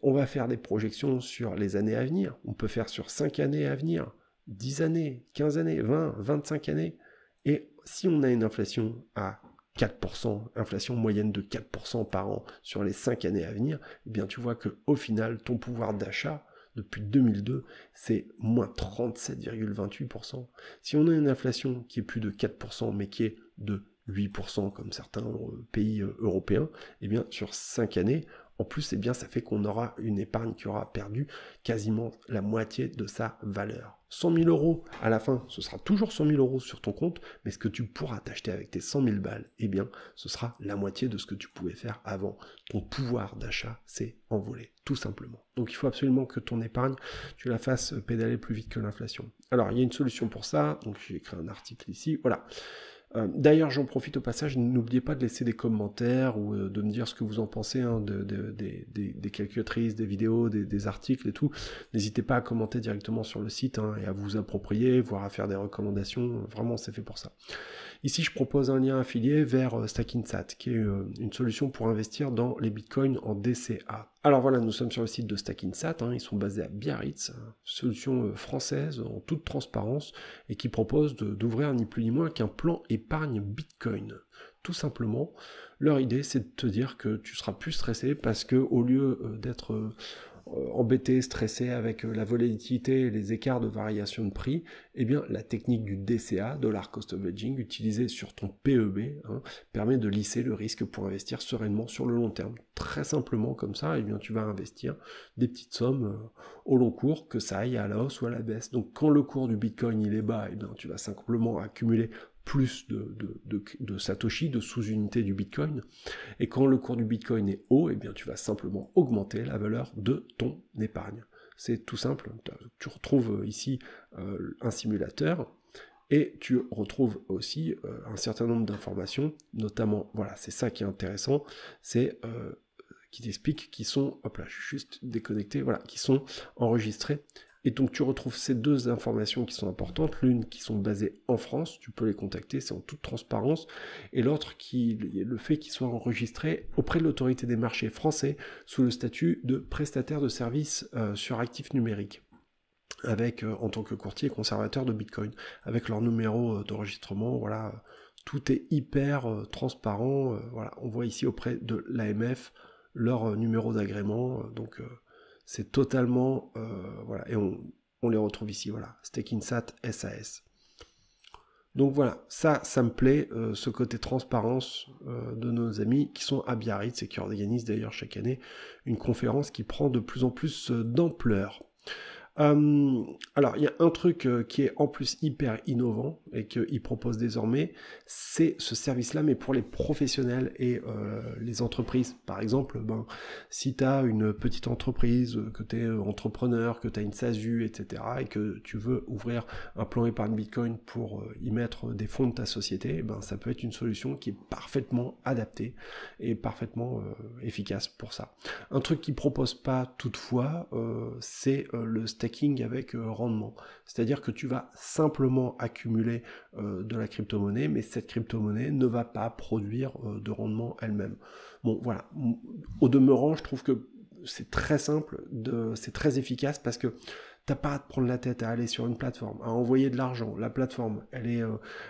on va faire des projections sur les années à venir. On peut faire sur 5 années à venir, 10 années, 15 années, 20, 25 années. Et si on a une inflation à 4%, inflation moyenne de 4% par an sur les 5 années à venir, eh bien tu vois que au final, ton pouvoir d'achat depuis 2002, c'est moins 37,28%. Si on a une inflation qui est plus de 4%, mais qui est de 8% comme certains euh, pays euh, européens, eh bien sur 5 années, en plus, eh bien, ça fait qu'on aura une épargne qui aura perdu quasiment la moitié de sa valeur. 100 000 euros, à la fin, ce sera toujours 100 000 euros sur ton compte, mais ce que tu pourras t'acheter avec tes 100 000 balles, eh bien, ce sera la moitié de ce que tu pouvais faire avant. Ton pouvoir d'achat s'est envolé, tout simplement. Donc il faut absolument que ton épargne, tu la fasses pédaler plus vite que l'inflation. Alors, il y a une solution pour ça, donc j'ai écrit un article ici, voilà. Euh, d'ailleurs, j'en profite au passage, n'oubliez pas de laisser des commentaires ou euh, de me dire ce que vous en pensez hein, des, calculatrices, des vidéos, des, articles et tout. N'hésitez pas à commenter directement sur le site hein, et à vous approprier, voire à faire des recommandations. Vraiment, c'est fait pour ça. Ici, je propose un lien affilié vers euh, Stackinsat, qui est euh, une solution pour investir dans les bitcoins en DCA. Alors voilà, nous sommes sur le site de Stackinsat, hein, ils sont basés à Biarritz, hein, solution euh, française en toute transparence et qui propose d'ouvrir ni plus ni moins qu'un plan épargne bitcoin. Tout simplement, leur idée c'est de te dire que tu seras plus stressé parce que au lieu d'être embêté, stressé avec euh, la volatilité et les écarts de variation de prix, eh bien la technique du DCA, Dollar Cost of Hedging, utilisée sur ton PEB, hein, permet de lisser le risque pour investir sereinement sur le long terme. Très simplement comme ça, eh bien tu vas investir des petites sommes euh, au long cours, que ça aille à la hausse ou à la baisse. Donc quand le cours du Bitcoin est bas, eh bien tu vas simplement accumuler plus de, Satoshi, de sous-unités du Bitcoin. Et quand le cours du Bitcoin est haut, eh bien, tu vas simplement augmenter la valeur de ton épargne. C'est tout simple. Tu retrouves ici euh, un simulateur et tu retrouves aussi euh, un certain nombre d'informations, notamment, voilà, c'est ça qui est intéressant, c'est euh, qui t'explique sont, hop voilà, qui sont enregistrés Et donc tu retrouves ces deux informations qui sont importantes, l'une qui sont basées en France, tu peux les contacter, c'est en toute transparence, et l'autre qui le fait qu'ils soient enregistrés auprès de l'autorité des marchés français sous le statut de prestataire de services euh, sur actifs numériques. Avec euh, en tant que courtier conservateur de Bitcoin, avec leur numéro euh, d'enregistrement, voilà, tout est hyper transparent. voilà, on voit ici auprès de l'AMF leur numéro d'agrément, donc c'est totalement, euh, voilà, et on, les retrouve ici, voilà, Stakingsat SAS. Donc voilà, ça, ça me plaît, euh, ce côté transparence euh, de nos amis qui sont à Biarritz et qui organisent d'ailleurs chaque année une conférence qui prend de plus en plus d'ampleur. Euh, alors, il y a un truc euh, qui est en plus hyper innovant et qu'il propose désormais, c'est ce service-là, mais pour les professionnels et euh, les entreprises. Par exemple, ben, si tu as une petite entreprise, que tu es entrepreneur, que tu as une SASU, etc., et que tu veux ouvrir un plan épargne Bitcoin pour y mettre des fonds de ta société, ben, ça peut être une solution qui est parfaitement adaptée et parfaitement efficace pour ça. Un truc qui propose pas toutefois, c'est le avec euh, rendement. C'est-à-dire que tu vas simplement accumuler euh, de la crypto-monnaie, mais cette crypto-monnaie ne va pas produire euh, de rendement elle-même. Bon, voilà. Au demeurant, je trouve que c'est très simple, c'est très efficace parce que T'as pas à te prendre la tête à aller sur une plateforme, à envoyer de l'argent. La plateforme, elle est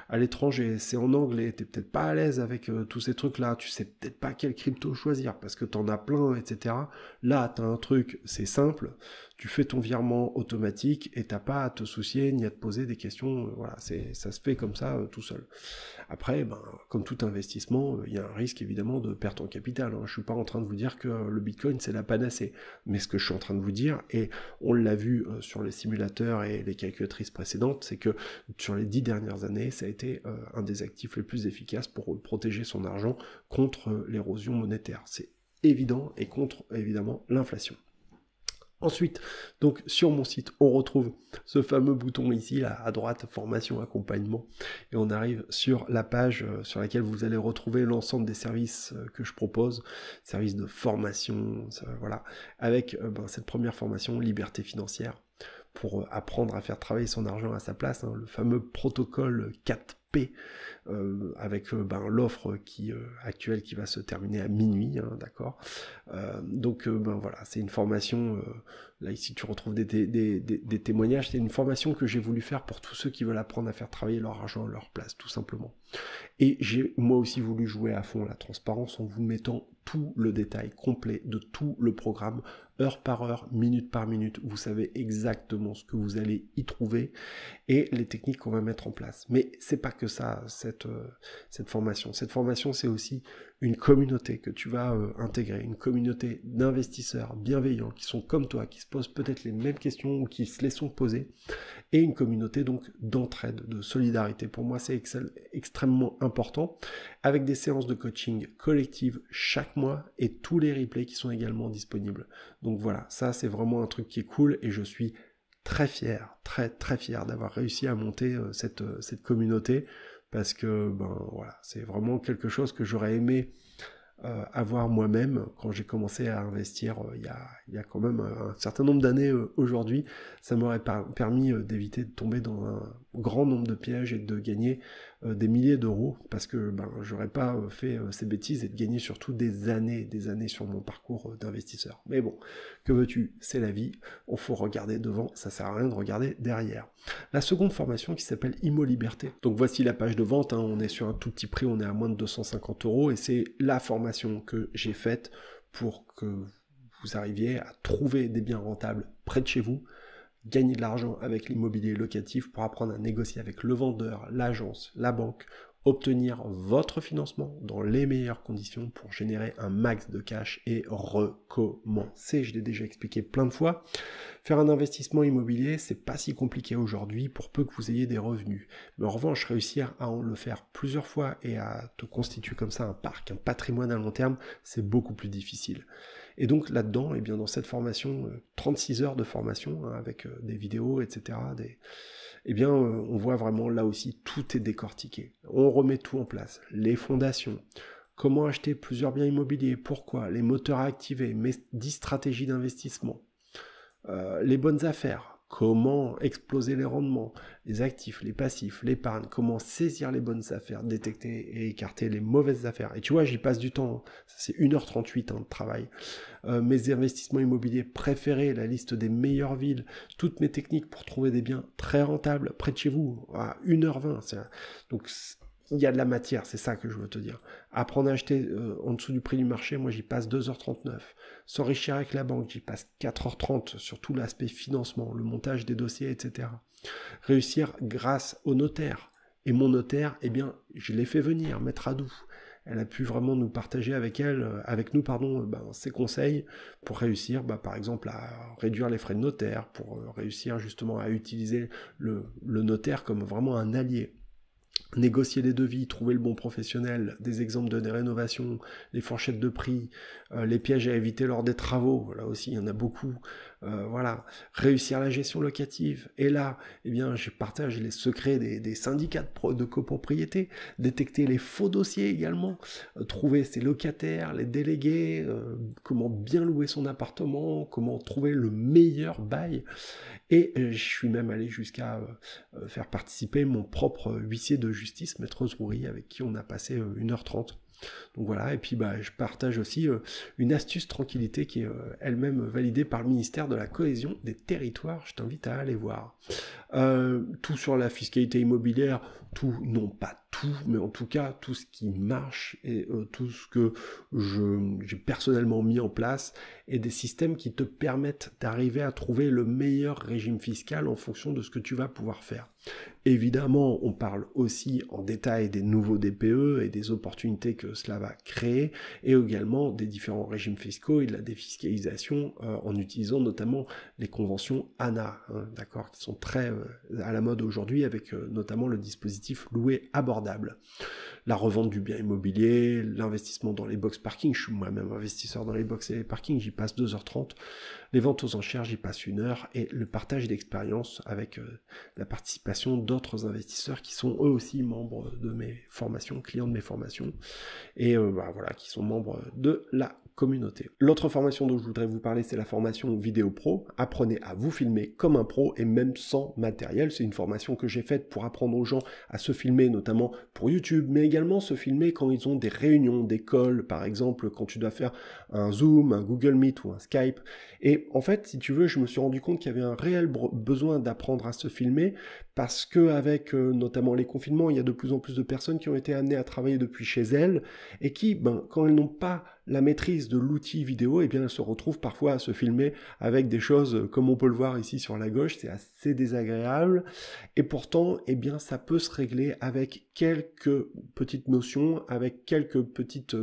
à l'étranger, c'est en anglais, t'es peut-être pas à l'aise avec tous ces trucs-là, tu sais peut-être pas quel crypto choisir parce que t'en as plein, etc. Là, t'as un truc, c'est simple, tu fais ton virement automatique et t'as pas à te soucier ni à te poser des questions. Euh, voilà, c'est ça se fait comme ça tout seul. Après, ben, comme tout investissement, il y a un risque évidemment de perte en capital. Hein. Je suis pas en train de vous dire que le Bitcoin c'est la panacée, mais ce que je suis en train de vous dire, et on l'a vu sur les simulateurs et les calculatrices précédentes, c'est que sur les dix dernières années, ça a été euh, un des actifs les plus efficaces pour protéger son argent contre l'érosion monétaire. C'est évident et contre évidemment l'inflation. Ensuite, donc sur mon site, on retrouve ce fameux bouton ici, là, à droite, formation, accompagnement, et on arrive sur la page euh, sur laquelle vous allez retrouver l'ensemble des services euh, que je propose, services de formation, voilà, avec ben, cette première formation, liberté financière, pour euh, apprendre à faire travailler son argent à sa place, hein, le fameux protocole 4P, euh, avec euh, ben, l'offre qui actuelle qui va se terminer à minuit, hein, d'accord. donc ben voilà, c'est une formation. là ici tu retrouves des, des témoignages. C'est une formation que j'ai voulu faire pour tous ceux qui veulent apprendre à faire travailler leur argent à leur place, tout simplement. Et j'ai moi aussi voulu jouer à fond la transparence en vous mettant tout le détail complet de tout le programme heure par heure, minute par minute. Vous savez exactement ce que vous allez y trouver et les techniques qu'on va mettre en place. Mais c'est pas que ça, cette, euh, formation. Cette formation, c'est aussi une communauté que tu vas euh, intégrer, une communauté d'investisseurs bienveillants qui sont comme toi, qui se posent peut-être les mêmes questions ou qui se les sont posées, et une communauté donc d'entraide, de solidarité. Pour moi, c'est extrêmement important, avec des séances de coaching collectives chaque mois et tous les replays qui sont également disponibles. Donc voilà, ça c'est vraiment un truc qui est cool et je suis très fier, très très fier d'avoir réussi à monter euh, cette, euh, cette communauté parce que ben voilà, c'est vraiment quelque chose que j'aurais aimé euh, avoir moi-même quand j'ai commencé à investir il, y a, quand même un certain nombre d'années aujourd'hui. Ça m'aurait permis d'éviter de tomber dans un grand nombre de pièges et de gagner des milliers d'euros parce que ben, j'aurais pas fait ces bêtises et de gagner surtout des années des années sur mon parcours d'investisseur. Mais bon, que veux-tu? C'est la vie. On faut regarder devant, ça sert à rien de regarder derrière. La seconde formation qui s'appelle Immo Liberté. Donc voici la page de vente. Hein. On est sur un tout petit prix, on est à moins de 250 euros et c'est la formation que j'ai faite pour que vous arriviez à trouver des biens rentables près de chez vous, gagner de l'argent avec l'immobilier locatif pour apprendre à négocier avec le vendeur, l'agence, la banque, obtenir votre financement dans les meilleures conditions pour générer un max de cash et recommencer. Je l'ai déjà expliqué plein de fois. Faire un investissement immobilier, c'est pas si compliqué aujourd'hui pour peu que vous ayez des revenus. Mais en revanche, réussir à en le faire plusieurs fois et à te constituer comme ça un parc, un patrimoine à long terme, c'est beaucoup plus difficile. Et donc là-dedans, et eh bien dans cette formation, 36 euh, heures de formation hein, avec euh, des vidéos, etc., eh bien, euh, on voit vraiment là aussi, tout est décortiqué. On remet tout en place. Les fondations, comment acheter plusieurs biens immobiliers, pourquoi, les moteurs à activer, 10 stratégies d'investissement, les bonnes affaires, comment exploser les rendements, les actifs, les passifs, l'épargne, comment saisir les bonnes affaires, détecter et écarter les mauvaises affaires. Et tu vois, j'y passe du temps, hein. c'est 1h38 hein, de travail. Euh, mes investissements immobiliers préférés, la liste des meilleures villes, toutes mes techniques pour trouver des biens très rentables près de chez vous, à 1h20. Donc il y a de la matière, c'est ça que je veux te dire. Apprendre à acheter euh, en dessous du prix du marché, moi j'y passe 2h39. S'enrichir avec la banque, j'y passe 4h30 sur tout l'aspect financement, le montage des dossiers, etc. Réussir grâce au notaire. Et mon notaire, eh bien, je l'ai fait venir, mettre à doux. Elle a pu vraiment nous partager avec elle, euh, avec nous, pardon, euh, ben, ses conseils pour réussir, bah, par exemple, à réduire les frais de notaire, pour réussir justement à utiliser le notaire comme vraiment un allié négocier les devis, trouver le bon professionnel, des exemples de rénovations, les fourchettes de prix, euh, les pièges à éviter lors des travaux, là aussi il y en a beaucoup, euh, voilà, réussir la gestion locative. Et là, eh bien, je partage les secrets des, syndicats de, copropriété, détecter les faux dossiers également, euh, trouver ses locataires, les délégués, comment bien louer son appartement, comment trouver le meilleur bail. Et je suis même allé jusqu'à faire participer mon propre huissier de justice, Maître Zroury, avec qui on a passé 1h30 donc voilà, et puis bah, je partage aussi euh, une astuce tranquillité qui est euh, elle-même validée par le ministère de la cohésion des territoires. Je t'invite à aller voir. Euh, tout sur la fiscalité immobilière, tout, non pas mais en tout cas tout ce qui marche et tout ce que j'ai personnellement mis en place et des systèmes qui te permettent d'arriver à trouver le meilleur régime fiscal en fonction de ce que tu vas pouvoir faire. Évidemment, on parle aussi en détail des nouveaux DPE et des opportunités que cela va créer, et également des différents régimes fiscaux et de la défiscalisation euh, en utilisant notamment les conventions ANA, hein, d'accord, qui sont très euh, à la mode aujourd'hui avec euh, notamment le dispositif loué abordable. La revente du bien immobilier, l'investissement dans les box parking, je suis moi-même investisseur dans les box et les parkings, j'y passe 2h30, les ventes aux enchères, j'y passe une heure, et le partage d'expérience avec la participation d'autres investisseurs qui sont eux aussi membres de mes formations, clients de mes formations, et bah, voilà, qui sont membres de la communauté. L'autre formation dont je voudrais vous parler, c'est la formation vidéo pro. Apprenez à vous filmer comme un pro et même sans matériel. C'est une formation que j'ai faite pour apprendre aux gens à se filmer, notamment pour YouTube, mais également se filmer quand ils ont des réunions d'école, par exemple quand tu dois faire un Zoom, un Google Meet ou un Skype. Et en fait, si tu veux, je me suis rendu compte qu'il y avait un réel besoin d'apprendre à se filmer parce que avec euh, notamment les confinements, il y a de plus en plus de personnes qui ont été amenées à travailler depuis chez elles et qui, ben, quand elles n'ont pas la maîtrise de l'outil vidéo, eh bien, elle se retrouve parfois à se filmer avec des choses comme on peut le voir ici sur la gauche, c'est assez désagréable. Et pourtant, eh bien, ça peut se régler avec quelques petites notions, avec quelques petites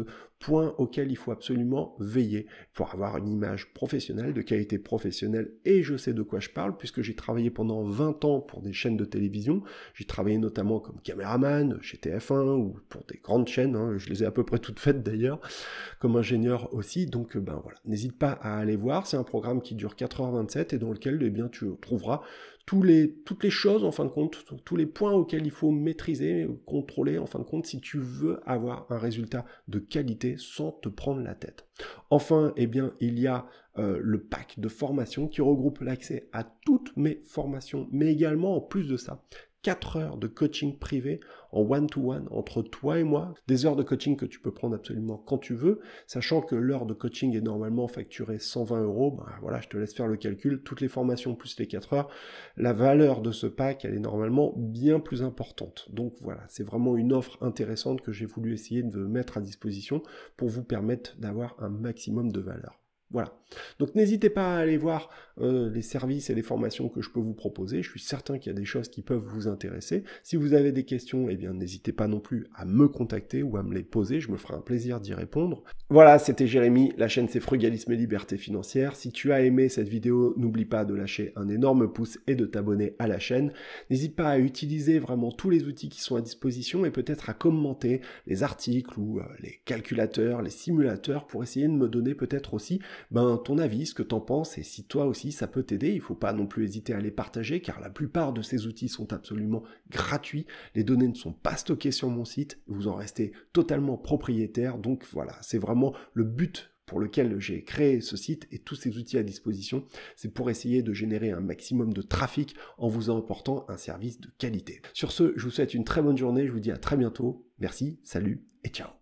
point auquel il faut absolument veiller pour avoir une image professionnelle, de qualité professionnelle, et je sais de quoi je parle, puisque j'ai travaillé pendant 20 ans pour des chaînes de télévision, j'ai travaillé notamment comme caméraman chez TF1 ou pour des grandes chaînes, hein, je les ai à peu près toutes faites d'ailleurs, comme ingénieur aussi, donc ben voilà, n'hésite pas à aller voir, c'est un programme qui dure 4h27 et dans lequel eh bien, tu trouveras les, toutes les choses, en fin de compte, tous les points auxquels il faut maîtriser, contrôler, en fin de compte, si tu veux avoir un résultat de qualité sans te prendre la tête. Enfin, eh bien, il y a euh, le pack de formation qui regroupe l'accès à toutes mes formations, mais également, en plus de ça, 4 heures de coaching privé en one-to-one entre toi et moi. Des heures de coaching que tu peux prendre absolument quand tu veux, sachant que l'heure de coaching est normalement facturée 120 euros. Ben voilà, je te laisse faire le calcul. Toutes les formations plus les 4 heures. La valeur de ce pack, elle est normalement bien plus importante. Donc voilà, c'est vraiment une offre intéressante que j'ai voulu essayer de mettre à disposition pour vous permettre d'avoir un maximum de valeur. Voilà. Donc n'hésitez pas à aller voir euh, les services et les formations que je peux vous proposer. Je suis certain qu'il y a des choses qui peuvent vous intéresser. Si vous avez des questions, eh bien n'hésitez pas non plus à me contacter ou à me les poser. Je me ferai un plaisir d'y répondre. Voilà, c'était Jérémy. La chaîne c'est Frugalisme et Liberté Financière. Si tu as aimé cette vidéo, n'oublie pas de lâcher un énorme pouce et de t'abonner à la chaîne. N'hésite pas à utiliser vraiment tous les outils qui sont à disposition et peut-être à commenter les articles ou euh, les calculateurs, les simulateurs pour essayer de me donner peut-être aussi ben, ton avis, ce que t'en penses, et si toi aussi ça peut t'aider, il faut pas non plus hésiter à les partager, car la plupart de ces outils sont absolument gratuits, les données ne sont pas stockées sur mon site, vous en restez totalement propriétaire, donc voilà, c'est vraiment le but pour lequel j'ai créé ce site et tous ces outils à disposition. C'est pour essayer de générer un maximum de trafic en vous apportant un service de qualité. Sur ce, je vous souhaite une très bonne journée, je vous dis à très bientôt. Merci, salut et ciao.